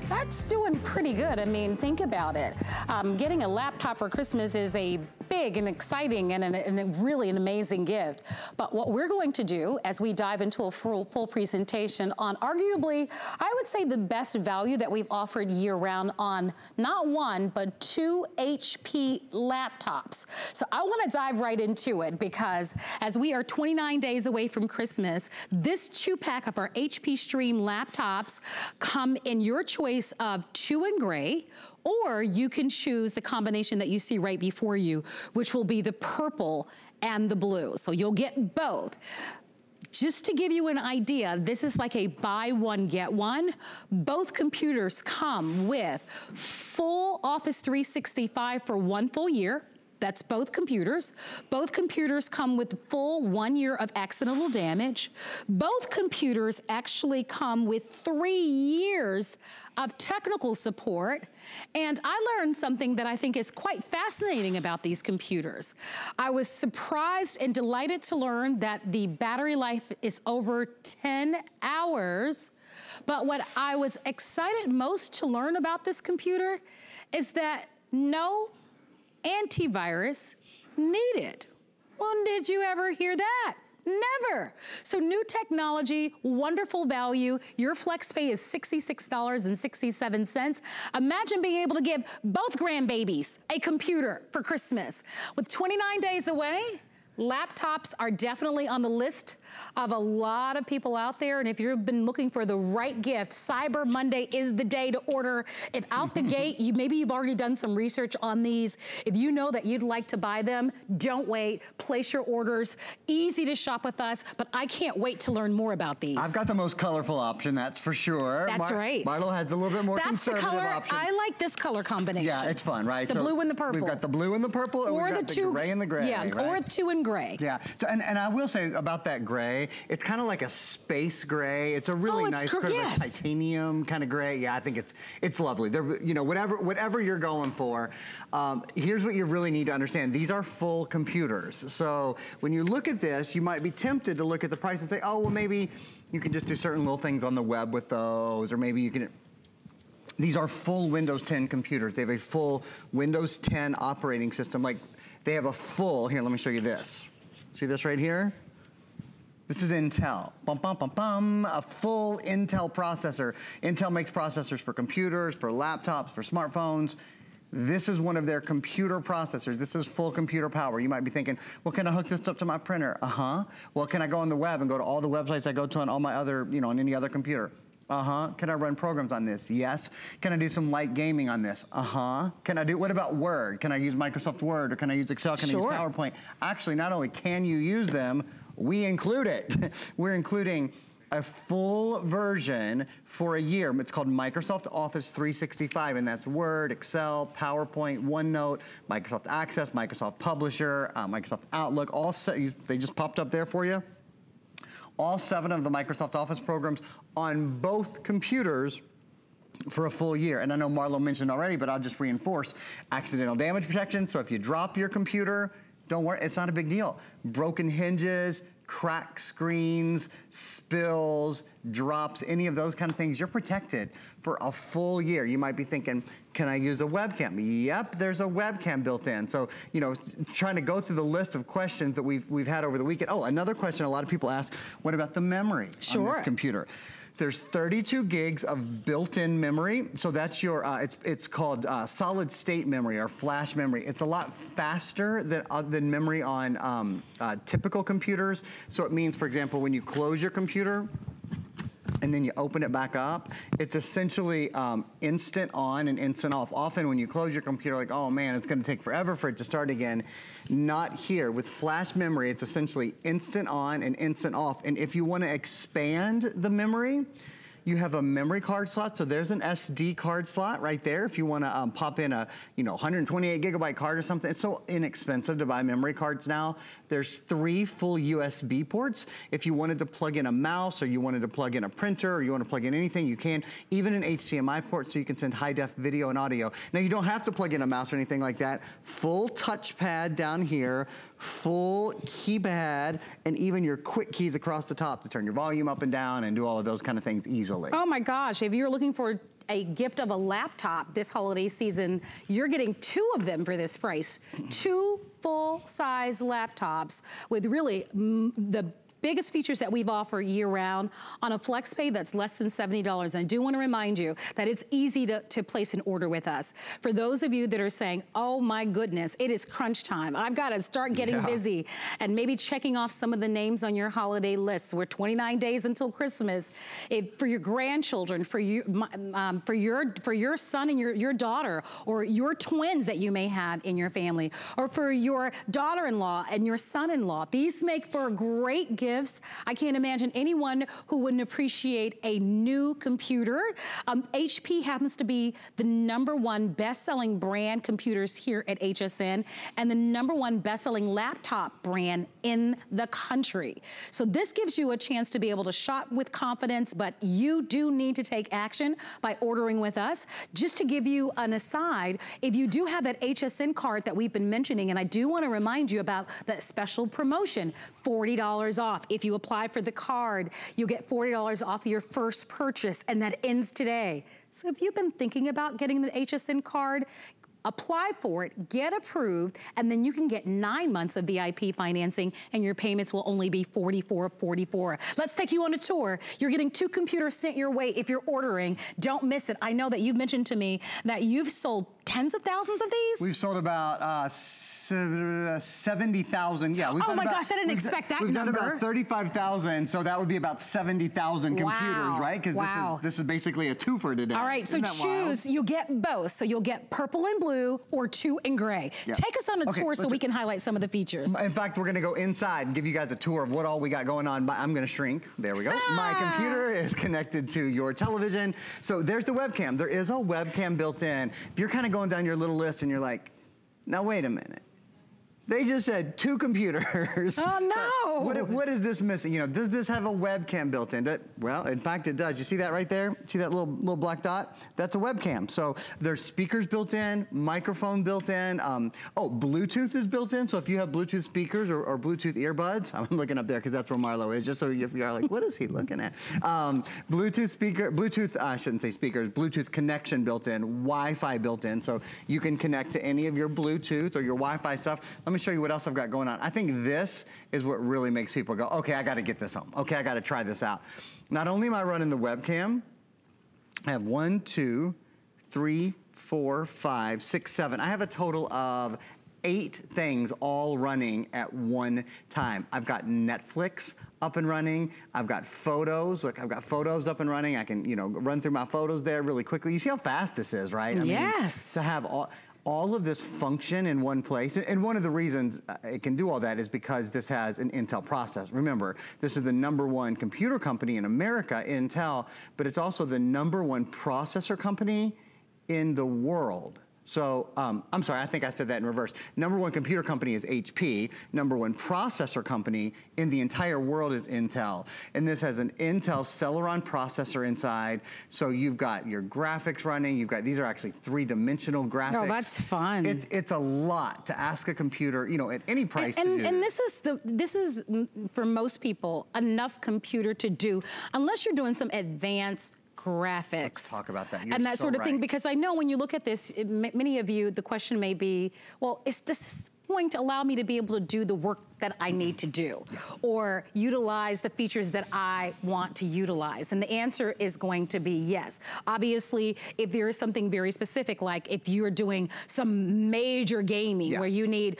that's doing pretty good. I mean, think about it. Um, getting a laptop for Christmas is a big and exciting and, an, and a really an amazing gift. But what we're going to do as we dive into a full, full presentation on arguably, I would say the best value that we've offered year round on not one, but two HP laptops. So I wanna dive right into it because as we are 29 days away from Christmas, this two pack of our HP Stream laptops come in your choice of two in gray, or you can choose the combination that you see right before you, which will be the purple and the blue. So you'll get both. Just to give you an idea, this is like a buy one, get one. Both computers come with full Office 365 for one full year. That's both computers. Both computers come with full one year of accidental damage. Both computers actually come with three years of technical support. And I learned something that I think is quite fascinating about these computers. I was surprised and delighted to learn that the battery life is over 10 hours. But what I was excited most to learn about this computer is that no antivirus needed. When did you ever hear that? Never. So new technology, wonderful value. Your FlexPay is $66.67. Imagine being able to give both grandbabies a computer for Christmas. With 29 days away, Laptops are definitely on the list of a lot of people out there. And if you've been looking for the right gift, Cyber Monday is the day to order. If out the gate, you maybe you've already done some research on these. If you know that you'd like to buy them, don't wait. Place your orders. Easy to shop with us, but I can't wait to learn more about these. I've got the most colorful option, that's for sure. That's Mar right. Marlo has a little bit more that's conservative the color, option. I like this color combination. Yeah, it's fun, right? The so blue and the purple. We've got the blue and the purple, or the, two, gray and the gray. Yeah, right? or two and gray. Yeah, so, and, and I will say about that gray, it's kind of like a space gray. It's a really oh, nice sort yes. of a titanium kind of gray. Yeah, I think it's it's lovely. They're, you know, whatever whatever you're going for, um, here's what you really need to understand. These are full computers. So when you look at this, you might be tempted to look at the price and say, oh, well, maybe you can just do certain little things on the web with those, or maybe you can these are full Windows 10 computers. They have a full Windows 10 operating system. Like they have a full, here, let me show you this. See this right here? This is Intel. Bum, bum, bum, bum. A full Intel processor. Intel makes processors for computers, for laptops, for smartphones. This is one of their computer processors. This is full computer power. You might be thinking, well, can I hook this up to my printer? Uh-huh. Well, can I go on the web and go to all the websites I go to on all my other, you know, on any other computer? Uh-huh. Can I run programs on this? Yes. Can I do some light gaming on this? Uh-huh. Can I do, what about Word? Can I use Microsoft Word or can I use Excel? Can sure. I use PowerPoint? Actually, not only can you use them, we include it. We're including a full version for a year. It's called Microsoft Office 365, and that's Word, Excel, PowerPoint, OneNote, Microsoft Access, Microsoft Publisher, uh, Microsoft Outlook, all they just popped up there for you. All seven of the Microsoft Office programs on both computers for a full year. And I know Marlo mentioned already, but I'll just reinforce accidental damage protection. So if you drop your computer, don't worry, it's not a big deal. Broken hinges, cracked screens, spills, drops, any of those kind of things, you're protected for a full year. You might be thinking, can I use a webcam? Yep, there's a webcam built in. So, you know, trying to go through the list of questions that we've, we've had over the weekend. Oh, another question a lot of people ask, what about the memory sure. on this computer? There's 32 gigs of built-in memory. So that's your, uh, it's, it's called uh, solid state memory or flash memory. It's a lot faster than, uh, than memory on um, uh, typical computers. So it means, for example, when you close your computer, and then you open it back up, it's essentially um, instant on and instant off. Often when you close your computer, like, oh man, it's gonna take forever for it to start again. Not here. With flash memory, it's essentially instant on and instant off. And if you wanna expand the memory, you have a memory card slot, so there's an SD card slot right there if you wanna um, pop in a, you know, 128 gigabyte card or something. It's so inexpensive to buy memory cards now. There's three full USB ports. If you wanted to plug in a mouse or you wanted to plug in a printer or you wanna plug in anything, you can. Even an HDMI port so you can send high def video and audio. Now you don't have to plug in a mouse or anything like that. Full touchpad down here, full keypad, and even your quick keys across the top to turn your volume up and down and do all of those kind of things easily. Oh my gosh, if you're looking for a gift of a laptop this holiday season, you're getting two of them for this price. two full-size laptops with really the biggest features that we've offered year round on a flex pay that's less than $70. And I do wanna remind you that it's easy to, to place an order with us. For those of you that are saying, oh my goodness, it is crunch time. I've gotta start getting yeah. busy and maybe checking off some of the names on your holiday lists. We're 29 days until Christmas. For your grandchildren, for you, um, for your for your son and your, your daughter, or your twins that you may have in your family, or for your daughter-in-law and your son-in-law. These make for a great gift gifts. I can't imagine anyone who wouldn't appreciate a new computer. Um, HP happens to be the number one best-selling brand computers here at HSN and the number one best-selling laptop brand in the country. So this gives you a chance to be able to shop with confidence, but you do need to take action by ordering with us. Just to give you an aside, if you do have that HSN card that we've been mentioning, and I do wanna remind you about that special promotion, $40 off. If you apply for the card, you'll get $40 off your first purchase, and that ends today. So if you've been thinking about getting the HSN card, apply for it, get approved, and then you can get nine months of VIP financing and your payments will only be $44.44. Let's take you on a tour. You're getting two computers sent your way if you're ordering. Don't miss it. I know that you've mentioned to me that you've sold tens of thousands of these? We've sold about uh, 70,000. Yeah. We've oh my about, gosh, I didn't expect that we've number. We've done about 35,000, so that would be about 70,000 computers, wow. right? Because wow. this is this is basically a twofer today. All right, so choose, you get both. So you'll get purple and blue or two and gray. Take us on a okay, tour so we can highlight some of the features. In fact, we're gonna go inside and give you guys a tour of what all we got going on. But I'm gonna shrink, there we go. Ah. My computer is connected to your television. So there's the webcam. There is a webcam built in. If you're kind of going down your little list and you're like, now wait a minute. They just said two computers. Oh no! what, what is this missing? You know, does this have a webcam built in? well, in fact, it does. You see that right there? See that little little black dot? That's a webcam. So there's speakers built in, microphone built in. Um, oh, Bluetooth is built in. So if you have Bluetooth speakers or, or Bluetooth earbuds, I'm looking up there because that's where Marlo is. Just so if you're like, what is he looking at? Um, Bluetooth speaker, Bluetooth. Uh, I shouldn't say speakers. Bluetooth connection built in, Wi-Fi built in, so you can connect to any of your Bluetooth or your Wi-Fi stuff. Let me show you what else I've got going on. I think this is what really makes people go, okay, I gotta get this home. Okay, I gotta try this out. Not only am I running the webcam, I have one, two, three, four, five, six, seven. I have a total of eight things all running at one time. I've got Netflix up and running. I've got photos. Look, I've got photos up and running. I can, you know, run through my photos there really quickly. You see how fast this is, right? I yes. Mean, to have all, all of this function in one place. And one of the reasons it can do all that is because this has an Intel process. Remember, this is the number one computer company in America, Intel, but it's also the number one processor company in the world. So, um, I'm sorry, I think I said that in reverse. Number one computer company is HP. Number one processor company in the entire world is Intel. And this has an Intel Celeron processor inside. So you've got your graphics running. You've got, these are actually three-dimensional graphics. Oh, that's fun. It's, it's a lot to ask a computer, you know, at any price and, and, and this is the, this is, for most people, enough computer to do, unless you're doing some advanced graphics. Let's talk about that. You're and that so sort of right. thing, because I know when you look at this, it, many of you, the question may be, well, is this going to allow me to be able to do the work that I need to do or utilize the features that I want to utilize? And the answer is going to be yes. Obviously, if there is something very specific, like if you're doing some major gaming yeah. where you need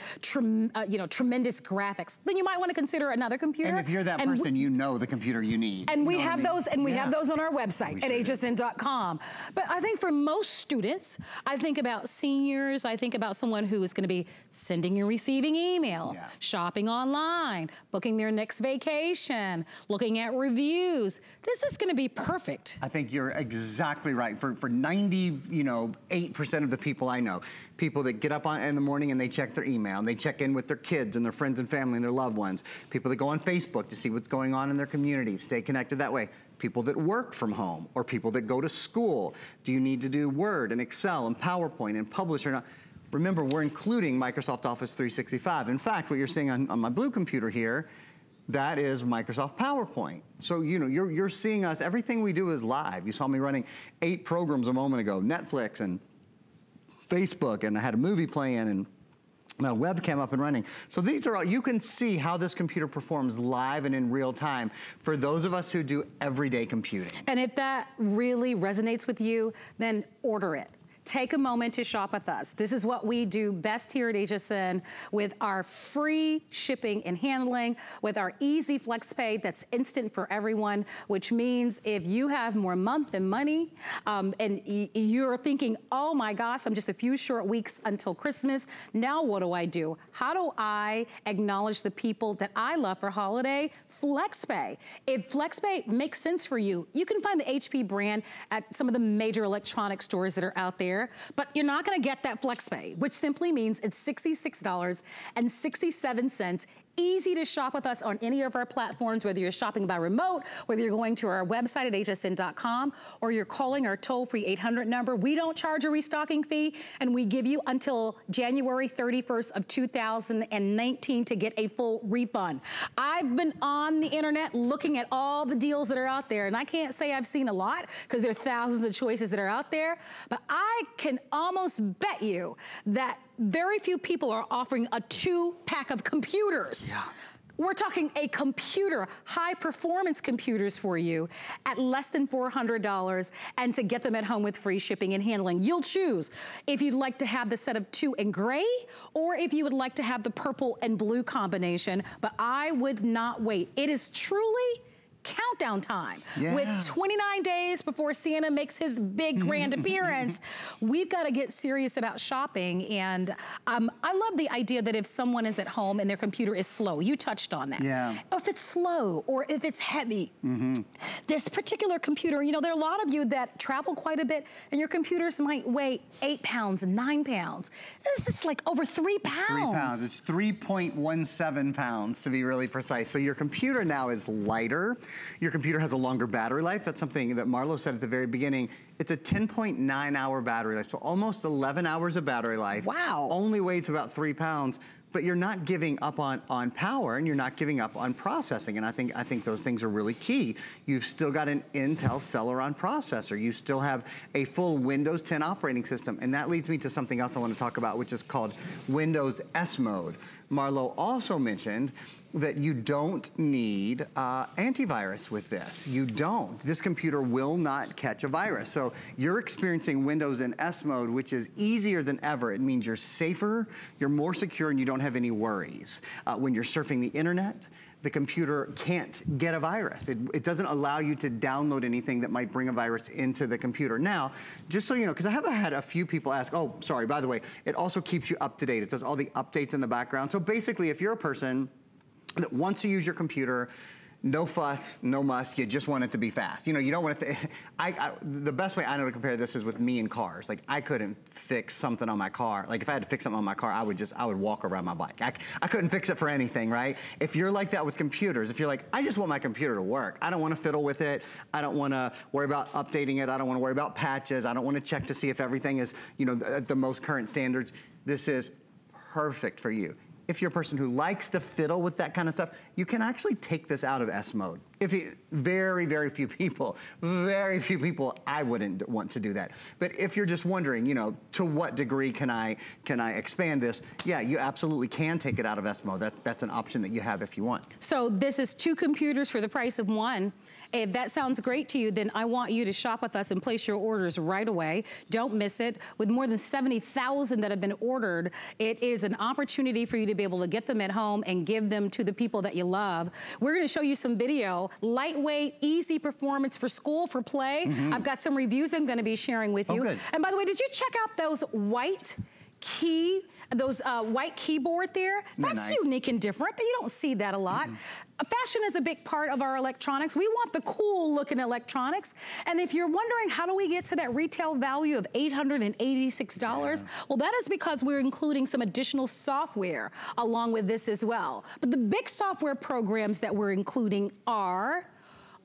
uh, you know tremendous graphics, then you might want to consider another computer. And if you're that and person, you know the computer you need. And you we have I mean? those, and we yeah. have those on our website at hsn.com. But I think for most students, I think about seniors, I think about someone who is going to be sending and receiving emails, shopping online, booking their next vacation, looking at reviews. This is gonna be perfect. I think you're exactly right. For, for 90, you know, 8% of the people I know, people that get up on, in the morning and they check their email and they check in with their kids and their friends and family and their loved ones. People that go on Facebook to see what's going on in their community, stay connected that way people that work from home or people that go to school. Do you need to do Word and Excel and PowerPoint and publish or not? Remember, we're including Microsoft Office 365. In fact, what you're seeing on, on my blue computer here, that is Microsoft PowerPoint. So, you know, you're, you're seeing us, everything we do is live. You saw me running eight programs a moment ago, Netflix and Facebook, and I had a movie playing and my webcam up and running. So these are all, you can see how this computer performs live and in real time for those of us who do everyday computing. And if that really resonates with you, then order it take a moment to shop with us. This is what we do best here at HSN with our free shipping and handling, with our easy flex pay that's instant for everyone, which means if you have more month than money um, and you're thinking, oh my gosh, I'm just a few short weeks until Christmas, now what do I do? How do I acknowledge the people that I love for holiday? FlexPay. If FlexPay makes sense for you, you can find the HP brand at some of the major electronic stores that are out there, but you're not gonna get that FlexPay, which simply means it's $66.67 easy to shop with us on any of our platforms, whether you're shopping by remote, whether you're going to our website at hsn.com, or you're calling our toll-free 800 number. We don't charge a restocking fee, and we give you until January 31st of 2019 to get a full refund. I've been on the internet looking at all the deals that are out there, and I can't say I've seen a lot, because there are thousands of choices that are out there, but I can almost bet you that very few people are offering a two pack of computers. Yeah. We're talking a computer, high performance computers for you at less than $400 and to get them at home with free shipping and handling. You'll choose if you'd like to have the set of two in gray or if you would like to have the purple and blue combination, but I would not wait. It is truly countdown time. Yeah. With 29 days before Santa makes his big grand appearance, we've got to get serious about shopping. And um, I love the idea that if someone is at home and their computer is slow, you touched on that. Yeah. If it's slow or if it's heavy, Mm -hmm. this particular computer, you know, there are a lot of you that travel quite a bit and your computers might weigh eight pounds, nine pounds. This is like over three pounds. Three pounds. It's 3.17 pounds to be really precise. So your computer now is lighter. Your computer has a longer battery life. That's something that Marlo said at the very beginning. It's a 10.9 hour battery life, so almost 11 hours of battery life. Wow. Only weighs about three pounds but you're not giving up on, on power and you're not giving up on processing. And I think, I think those things are really key. You've still got an Intel Celeron processor. You still have a full Windows 10 operating system. And that leads me to something else I want to talk about, which is called Windows S Mode. Marlo also mentioned that you don't need uh, antivirus with this. You don't. This computer will not catch a virus. So you're experiencing Windows in S mode, which is easier than ever. It means you're safer, you're more secure, and you don't have any worries. Uh, when you're surfing the internet, the computer can't get a virus. It, it, doesn't allow you to download anything that might bring a virus into the computer. Now, just so you know, because I have had a few people ask, oh, sorry, by the way, it also keeps you up to date. It does all the updates in the background. So basically, if you're a person that wants to use your computer, no fuss, no muss, you just want it to be fast. You know, you don't want to, I, I, the best way I know to compare this is with me and cars. Like, I couldn't fix something on my car. Like, if I had to fix something on my car, I would just, I would walk around my bike. I, I couldn't fix it for anything, right? If you're like that with computers, if you're like, I just want my computer to work. I don't want to fiddle with it. I don't want to worry about updating it. I don't want to worry about patches. I don't want to check to see if everything is, you know, at the most current standards. This is perfect for you if you're a person who likes to fiddle with that kind of stuff, you can actually take this out of S mode. If you, very, very few people, very few people, I wouldn't want to do that. But if you're just wondering, you know, to what degree can I can I expand this? Yeah, you absolutely can take it out of mode. That, that's an option that you have if you want. So this is two computers for the price of one. If that sounds great to you, then I want you to shop with us and place your orders right away. Don't miss it. With more than 70,000 that have been ordered, it is an opportunity for you to be able to get them at home and give them to the people that you love. We're gonna show you some video, lightweight, easy performance for school, for play. Mm -hmm. I've got some reviews I'm gonna be sharing with oh, you. Good. And by the way, did you check out those white key those uh, white keyboard there, that's nice? unique and different. You don't see that a lot. Mm -hmm. Fashion is a big part of our electronics. We want the cool looking electronics. And if you're wondering how do we get to that retail value of $886, yeah. well, that is because we're including some additional software along with this as well. But the big software programs that we're including are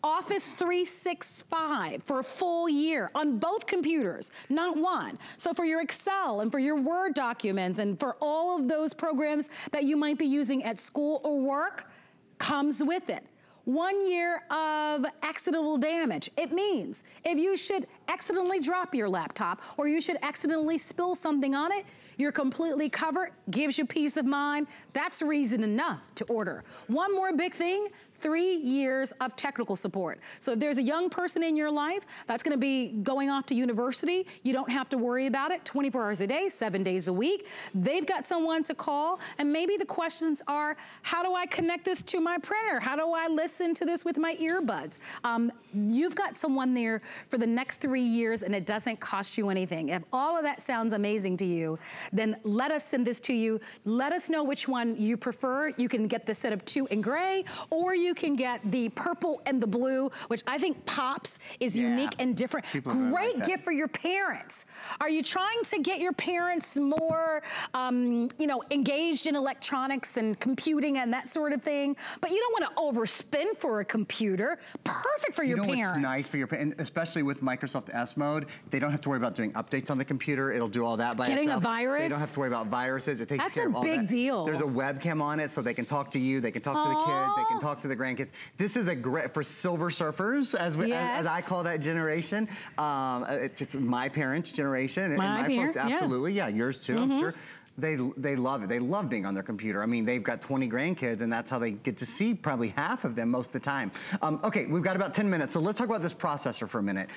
Office 365 for a full year on both computers, not one. So for your Excel and for your Word documents and for all of those programs that you might be using at school or work, comes with it. One year of accidental damage. It means if you should accidentally drop your laptop or you should accidentally spill something on it, you're completely covered, gives you peace of mind. That's reason enough to order. One more big thing, three years of technical support. So if there's a young person in your life that's gonna be going off to university, you don't have to worry about it 24 hours a day, seven days a week. They've got someone to call and maybe the questions are, how do I connect this to my printer? How do I listen to this with my earbuds? Um, you've got someone there for the next three years and it doesn't cost you anything. If all of that sounds amazing to you, then let us send this to you. Let us know which one you prefer. You can get the set of two in gray or you can get the purple and the blue, which I think pops is yeah. unique and different. People Great like gift for your parents. Are you trying to get your parents more, um, you know, engaged in electronics and computing and that sort of thing, but you don't want to overspend for a computer? Perfect for you your know parents. What's nice for your parents, especially with Microsoft S Mode, they don't have to worry about doing updates on the computer. It'll do all that by Getting itself. a virus? They don't have to worry about viruses. It takes That's care of all that. That's a big deal. There's a webcam on it so they can talk to you, they can talk Aww. to the kids, they can talk to the grandkids. This is a great, for silver surfers, as, we, yes. as, as, I call that generation. Um, it's, it's, my parents' generation. My, and my folks, absolutely, yeah, yeah yours too, mm -hmm. I'm mm-hmm. sure they they love it. They love being on their computer. I mean, they've got 20 grandkids, and that's how they get to see probably half of them most of the time. Um, okay, we've got about 10 minutes, so let's talk about this processor for a minute.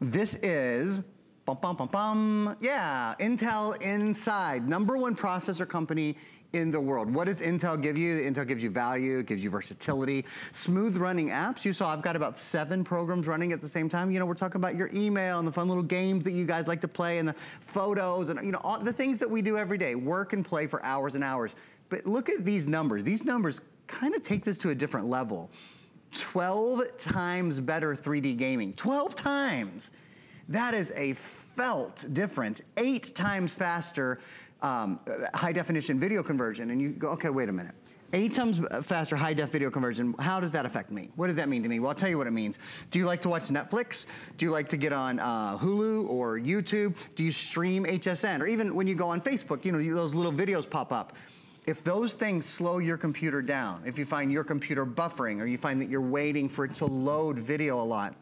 This is Bum, bum, bum, bum. Yeah, Intel Inside, number one processor company in the world. What does Intel give you? Intel gives you value, gives you versatility, smooth running apps. You saw I've got about seven programs running at the same time. You know, we're talking about your email and the fun little games that you guys like to play and the photos and, you know, all the things that we do every day, work and play for hours and hours. But look at these numbers. These numbers kind of take this to a different level. 12 times better 3D gaming. 12 times. That is a felt difference. Eight times faster um, high definition video conversion and you go, okay, wait a minute. Eight times faster high def video conversion, how does that affect me? What does that mean to me? Well, I'll tell you what it means. Do you like to watch Netflix? Do you like to get on uh, Hulu or YouTube? Do you stream HSN? Or even when you go on Facebook, you know, you, those little videos pop up. If those things slow your computer down, if you find your computer buffering or you find that you're waiting for it to load video a lot,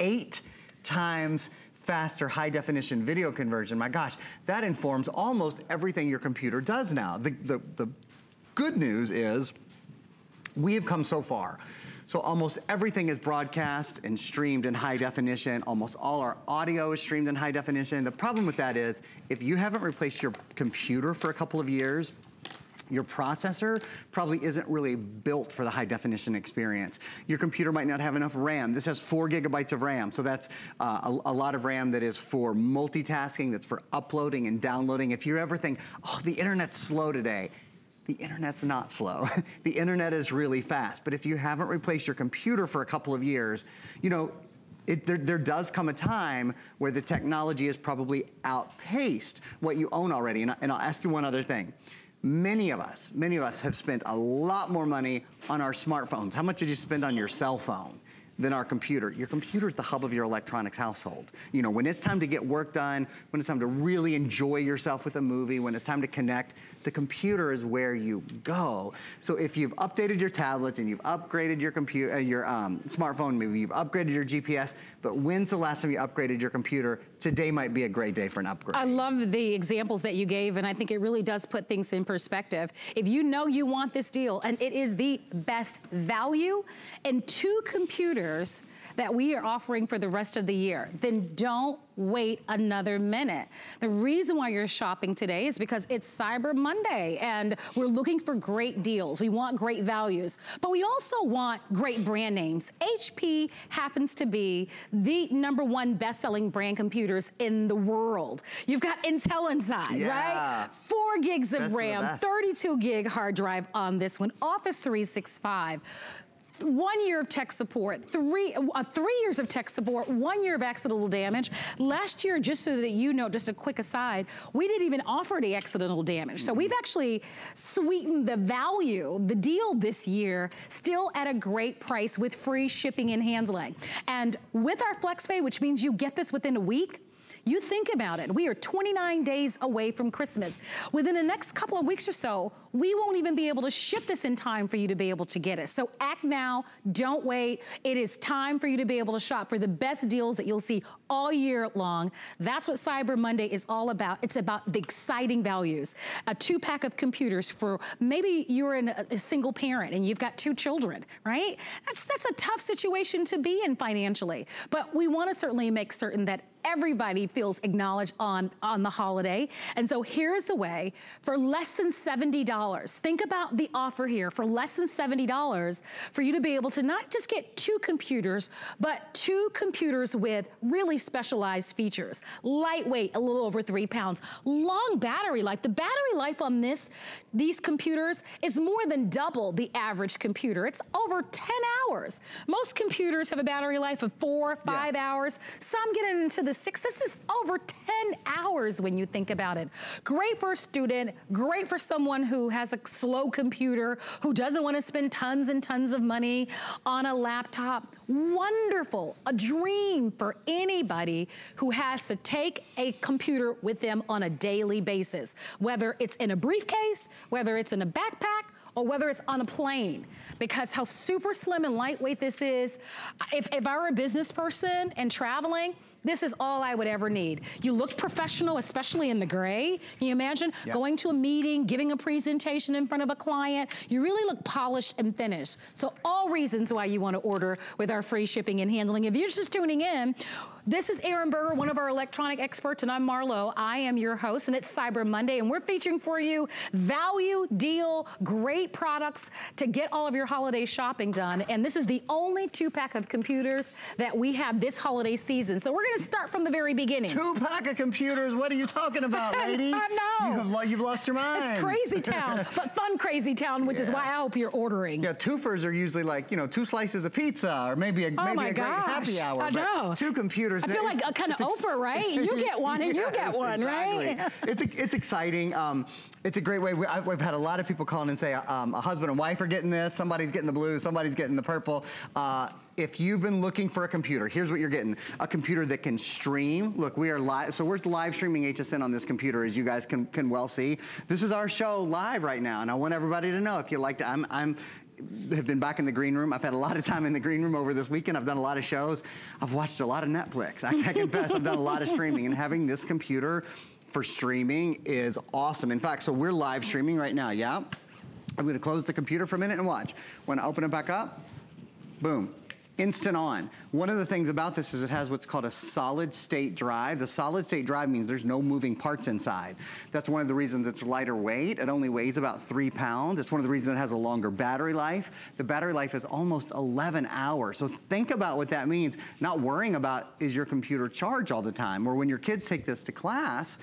eight times faster high definition video conversion, my gosh, that informs almost everything your computer does now. The, the, the good news is we have come so far. So almost everything is broadcast and streamed in high definition. Almost all our audio is streamed in high definition. The problem with that is if you haven't replaced your computer for a couple of years, your processor probably isn't really built for the high definition experience. Your computer might not have enough RAM. This has four gigabytes of RAM, so that's uh, a, a, lot of RAM that is for multitasking, that's for uploading and downloading. If you ever think, oh, the internet's slow today, the internet's not slow. the internet is really fast. But if you haven't replaced your computer for a couple of years, you know, it, there, there, does come a time where the technology has probably outpaced what you own already. And, I, and I'll ask you one other thing many of us, many of us have spent a lot more money on our smartphones. How much did you spend on your cell phone? than our computer. Your computer is the hub of your electronics household. You know, when it's time to get work done, when it's time to really enjoy yourself with a movie, when it's time to connect, the computer is where you go. So if you've updated your tablets and you've upgraded your computer, uh, your um, smartphone, maybe you've upgraded your GPS, but when's the last time you upgraded your computer? Today might be a great day for an upgrade. I love the examples that you gave, and I think it really does put things in perspective. If you know you want this deal, and it is the best value, and two computers that we are offering for the rest of the year, then don't wait another minute. The reason why you're shopping today is because it's Cyber Monday and we're looking for great deals. We want great values, but we also want great brand names. HP happens to be the number one best-selling brand computers in the world. You've got Intel inside, yeah. right? Four gigs of Best RAM, 32 gig hard drive on this one, Office 365 one year of tech support, three, uh, three years of tech support, one year of accidental damage. Last year, just so that you know, just a quick aside, we didn't even offer the accidental damage. So we've actually sweetened the value, the deal this year, still at a great price with free shipping and handling. And with our FlexPay, which means you get this within a week, You think about it. We are 29 days away from Christmas. Within the next couple of weeks or so, we won't even be able to ship this in time for you to be able to get it. So act now, don't wait. It is time for you to be able to shop for the best deals that you'll see all year long. That's what Cyber Monday is all about. It's about the exciting values. A two pack of computers for maybe you're a single parent and you've got two children, right? That's, that's a tough situation to be in financially. But we wanna certainly make certain that everybody feels acknowledged on, on the holiday. And so here's the way, for less than $70, think about the offer here, for less than $70, for you to be able to not just get two computers, but two computers with really specialized features. Lightweight, a little over three pounds. Long battery life. The battery life on this, these computers is more than double the average computer. It's over 10 hours. Most computers have a battery life of four, five yeah. hours. Some get into the six. This is over 10 hours when you think about it. Great for a student, great for someone who has a slow computer, who doesn't want to spend tons and tons of money on a laptop. Wonderful, a dream for anybody who has to take a computer with them on a daily basis, whether it's in a briefcase, whether it's in a backpack, or whether it's on a plane, because how super slim and lightweight this is. If, if I were a business person and traveling, this is all I would ever need. You looked professional, especially in the gray. Can you imagine yep. going to a meeting, giving a presentation in front of a client? You really look polished and finished. So all reasons why you want to order with our free shipping and handling. If you're just tuning in, this is Erin Berger, one of our electronic experts, and I'm Marlo. I am your host, and it's Cyber Monday, and we're featuring for you value, deal, great products to get all of your holiday shopping done. And this is the only two-pack of computers that we have this holiday season. So we're gonna start from the very beginning. Two-pack of computers? What are you talking about, lady? I know. You have, you've lost your mind. It's crazy town, but fun crazy town, which yeah. is why I hope you're ordering. Yeah, twofers are usually like, you know, two slices of pizza, or maybe a, oh maybe a great happy hour. I know. Two computers I feel like a kind of Oprah, right? You get one and yes, you get one, exactly. right? it's, it's exciting. Um, it's a great way. We, have had a lot of people calling and say um, a husband and wife are getting this, somebody's getting the blue, somebody's getting the purple. Uh, if you've been looking for a computer, here's what you're getting. A computer that can stream. Look, we are live, so we're live streaming HSN on this computer, as you guys can, can well see. This is our show live right now, and I want everybody to know, if you like to, I'm, I'm have been back in the green room. I've had a lot of time in the green room over this weekend. I've done a lot of shows. I've watched a lot of Netflix. I, I confess I've done a lot of streaming and having this computer for streaming is awesome. In fact, so we're live streaming right now, yeah? I'm gonna close the computer for a minute and watch. When I open it back up, boom, instant on. One of the things about this is it has what's called a solid state drive. The solid state drive means there's no moving parts inside. That's one of the reasons it's lighter weight. It only weighs about three pounds. It's one of the reasons it has a longer battery life. The battery life is almost 11 hours. So think about what that means. Not worrying about is your computer charged all the time or when your kids take this to class,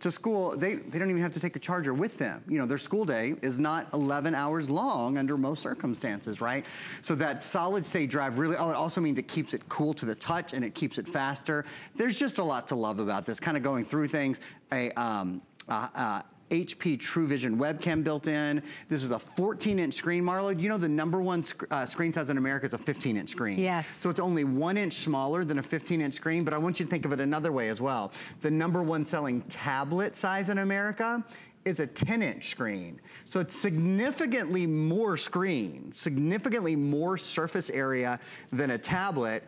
to school, they, they don't even have to take a charger with them. You know, their school day is not 11 hours long under most circumstances, right? So that solid state drive really, oh, it also means it keeps it cool to the touch and it keeps it faster. There's just a lot to love about this, kind of going through things. A, um, uh, uh, HP TrueVision webcam built in. This is a 14-inch screen, Marlo. You know the number one sc uh, screen size in America is a 15-inch screen. Yes. So it's only one inch smaller than a 15-inch screen, but I want you to think of it another way as well. The number one selling tablet size in America is a 10-inch screen. So it's significantly more screen, significantly more surface area than a tablet,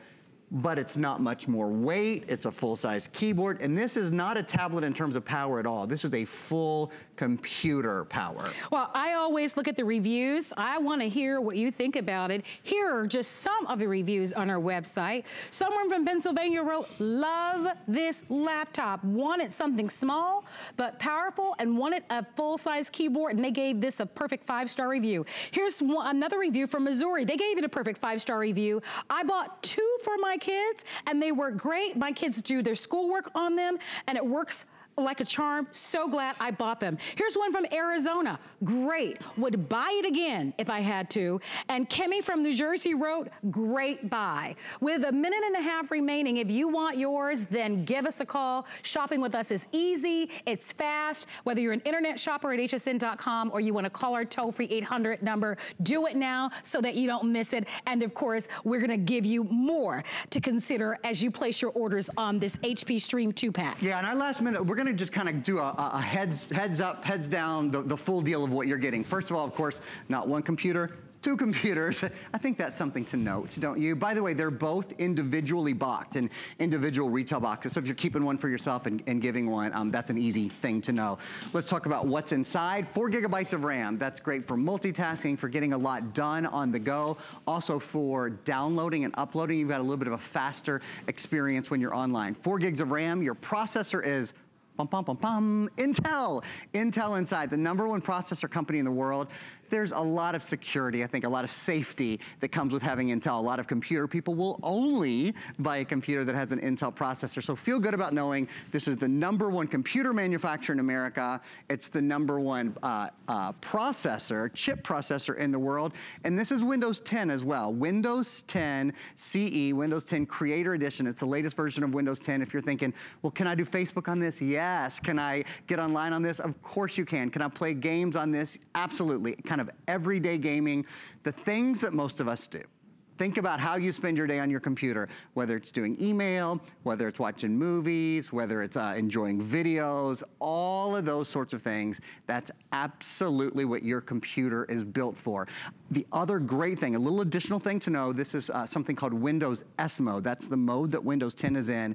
but it's not much more weight. It's a full-size keyboard. And this is not a tablet in terms of power at all. This is a full computer power. Well, I always look at the reviews. I want to hear what you think about it. Here are just some of the reviews on our website. Someone from Pennsylvania wrote, love this laptop. Wanted something small, but powerful, and wanted a full-size keyboard, and they gave this a perfect five-star review. Here's one, another review from Missouri. They gave it a perfect five-star review. I bought two for my kids and they work great. My kids do their schoolwork on them and it works like a charm. So glad I bought them. Here's one from Arizona. Great. Would buy it again if I had to. And Kimmy from New Jersey wrote, great buy. With a minute and a half remaining, if you want yours, then give us a call. Shopping with us is easy. It's fast. Whether you're an internet shopper at hsn.com or you want to call our toll-free 800 number, do it now so that you don't miss it. And of course, we're going to give you more to consider as you place your orders on this HP Stream 2-pack. Yeah, in our last minute, we're gonna just kind of do a, a, heads, heads up, heads down, the, the full deal of what you're getting. First of all, of course, not one computer, two computers. I think that's something to note, don't you? By the way, they're both individually boxed in individual retail boxes. So if you're keeping one for yourself and, and giving one, um, that's an easy thing to know. Let's talk about what's inside. Four gigabytes of RAM. That's great for multitasking, for getting a lot done on the go. Also for downloading and uploading, you've got a little bit of a faster experience when you're online. Four gigs of RAM. Your processor is Bum, bum, bum, bum. Intel. Intel Inside, the number one processor company in the world there's a lot of security, I think, a lot of safety that comes with having Intel. A lot of computer people will only buy a computer that has an Intel processor. So feel good about knowing this is the number one computer manufacturer in America. It's the number one uh, uh, processor, chip processor in the world. And this is Windows 10 as well. Windows 10 CE, Windows 10 Creator Edition. It's the latest version of Windows 10. If you're thinking, well, can I do Facebook on this? Yes. Can I get online on this? Of course you can. Can I play games on this? Absolutely. Kind of of everyday gaming, the things that most of us do. Think about how you spend your day on your computer, whether it's doing email, whether it's watching movies, whether it's uh, enjoying videos, all of those sorts of things. That's absolutely what your computer is built for. The other great thing, a little additional thing to know, this is uh, something called Windows S mode. That's the mode that Windows 10 is in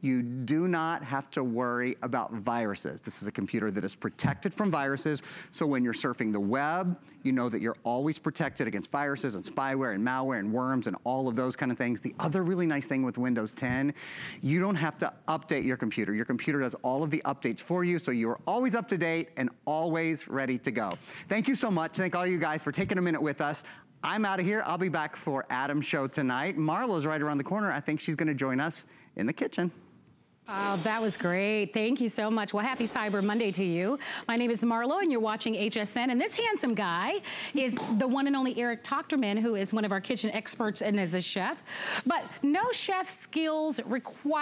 you do not have to worry about viruses. This is a computer that is protected from viruses, so when you're surfing the web, you know that you're always protected against viruses and spyware and malware and worms and all of those kind of things. The other really nice thing with Windows 10, you don't have to update your computer. Your computer does all of the updates for you, so you're always up to date and always ready to go. Thank you so much. Thank all you guys for taking a minute with us. I'm out of here. I'll be back for Adam's show tonight. Marlo's right around the corner. I think she's going to join us in the kitchen. Oh, that was great. Thank you so much. Well, happy Cyber Monday to you. My name is Marlo, and you're watching HSN. And this handsome guy is the one and only Eric Tochterman, who is one of our kitchen experts and is a chef. But no chef skills required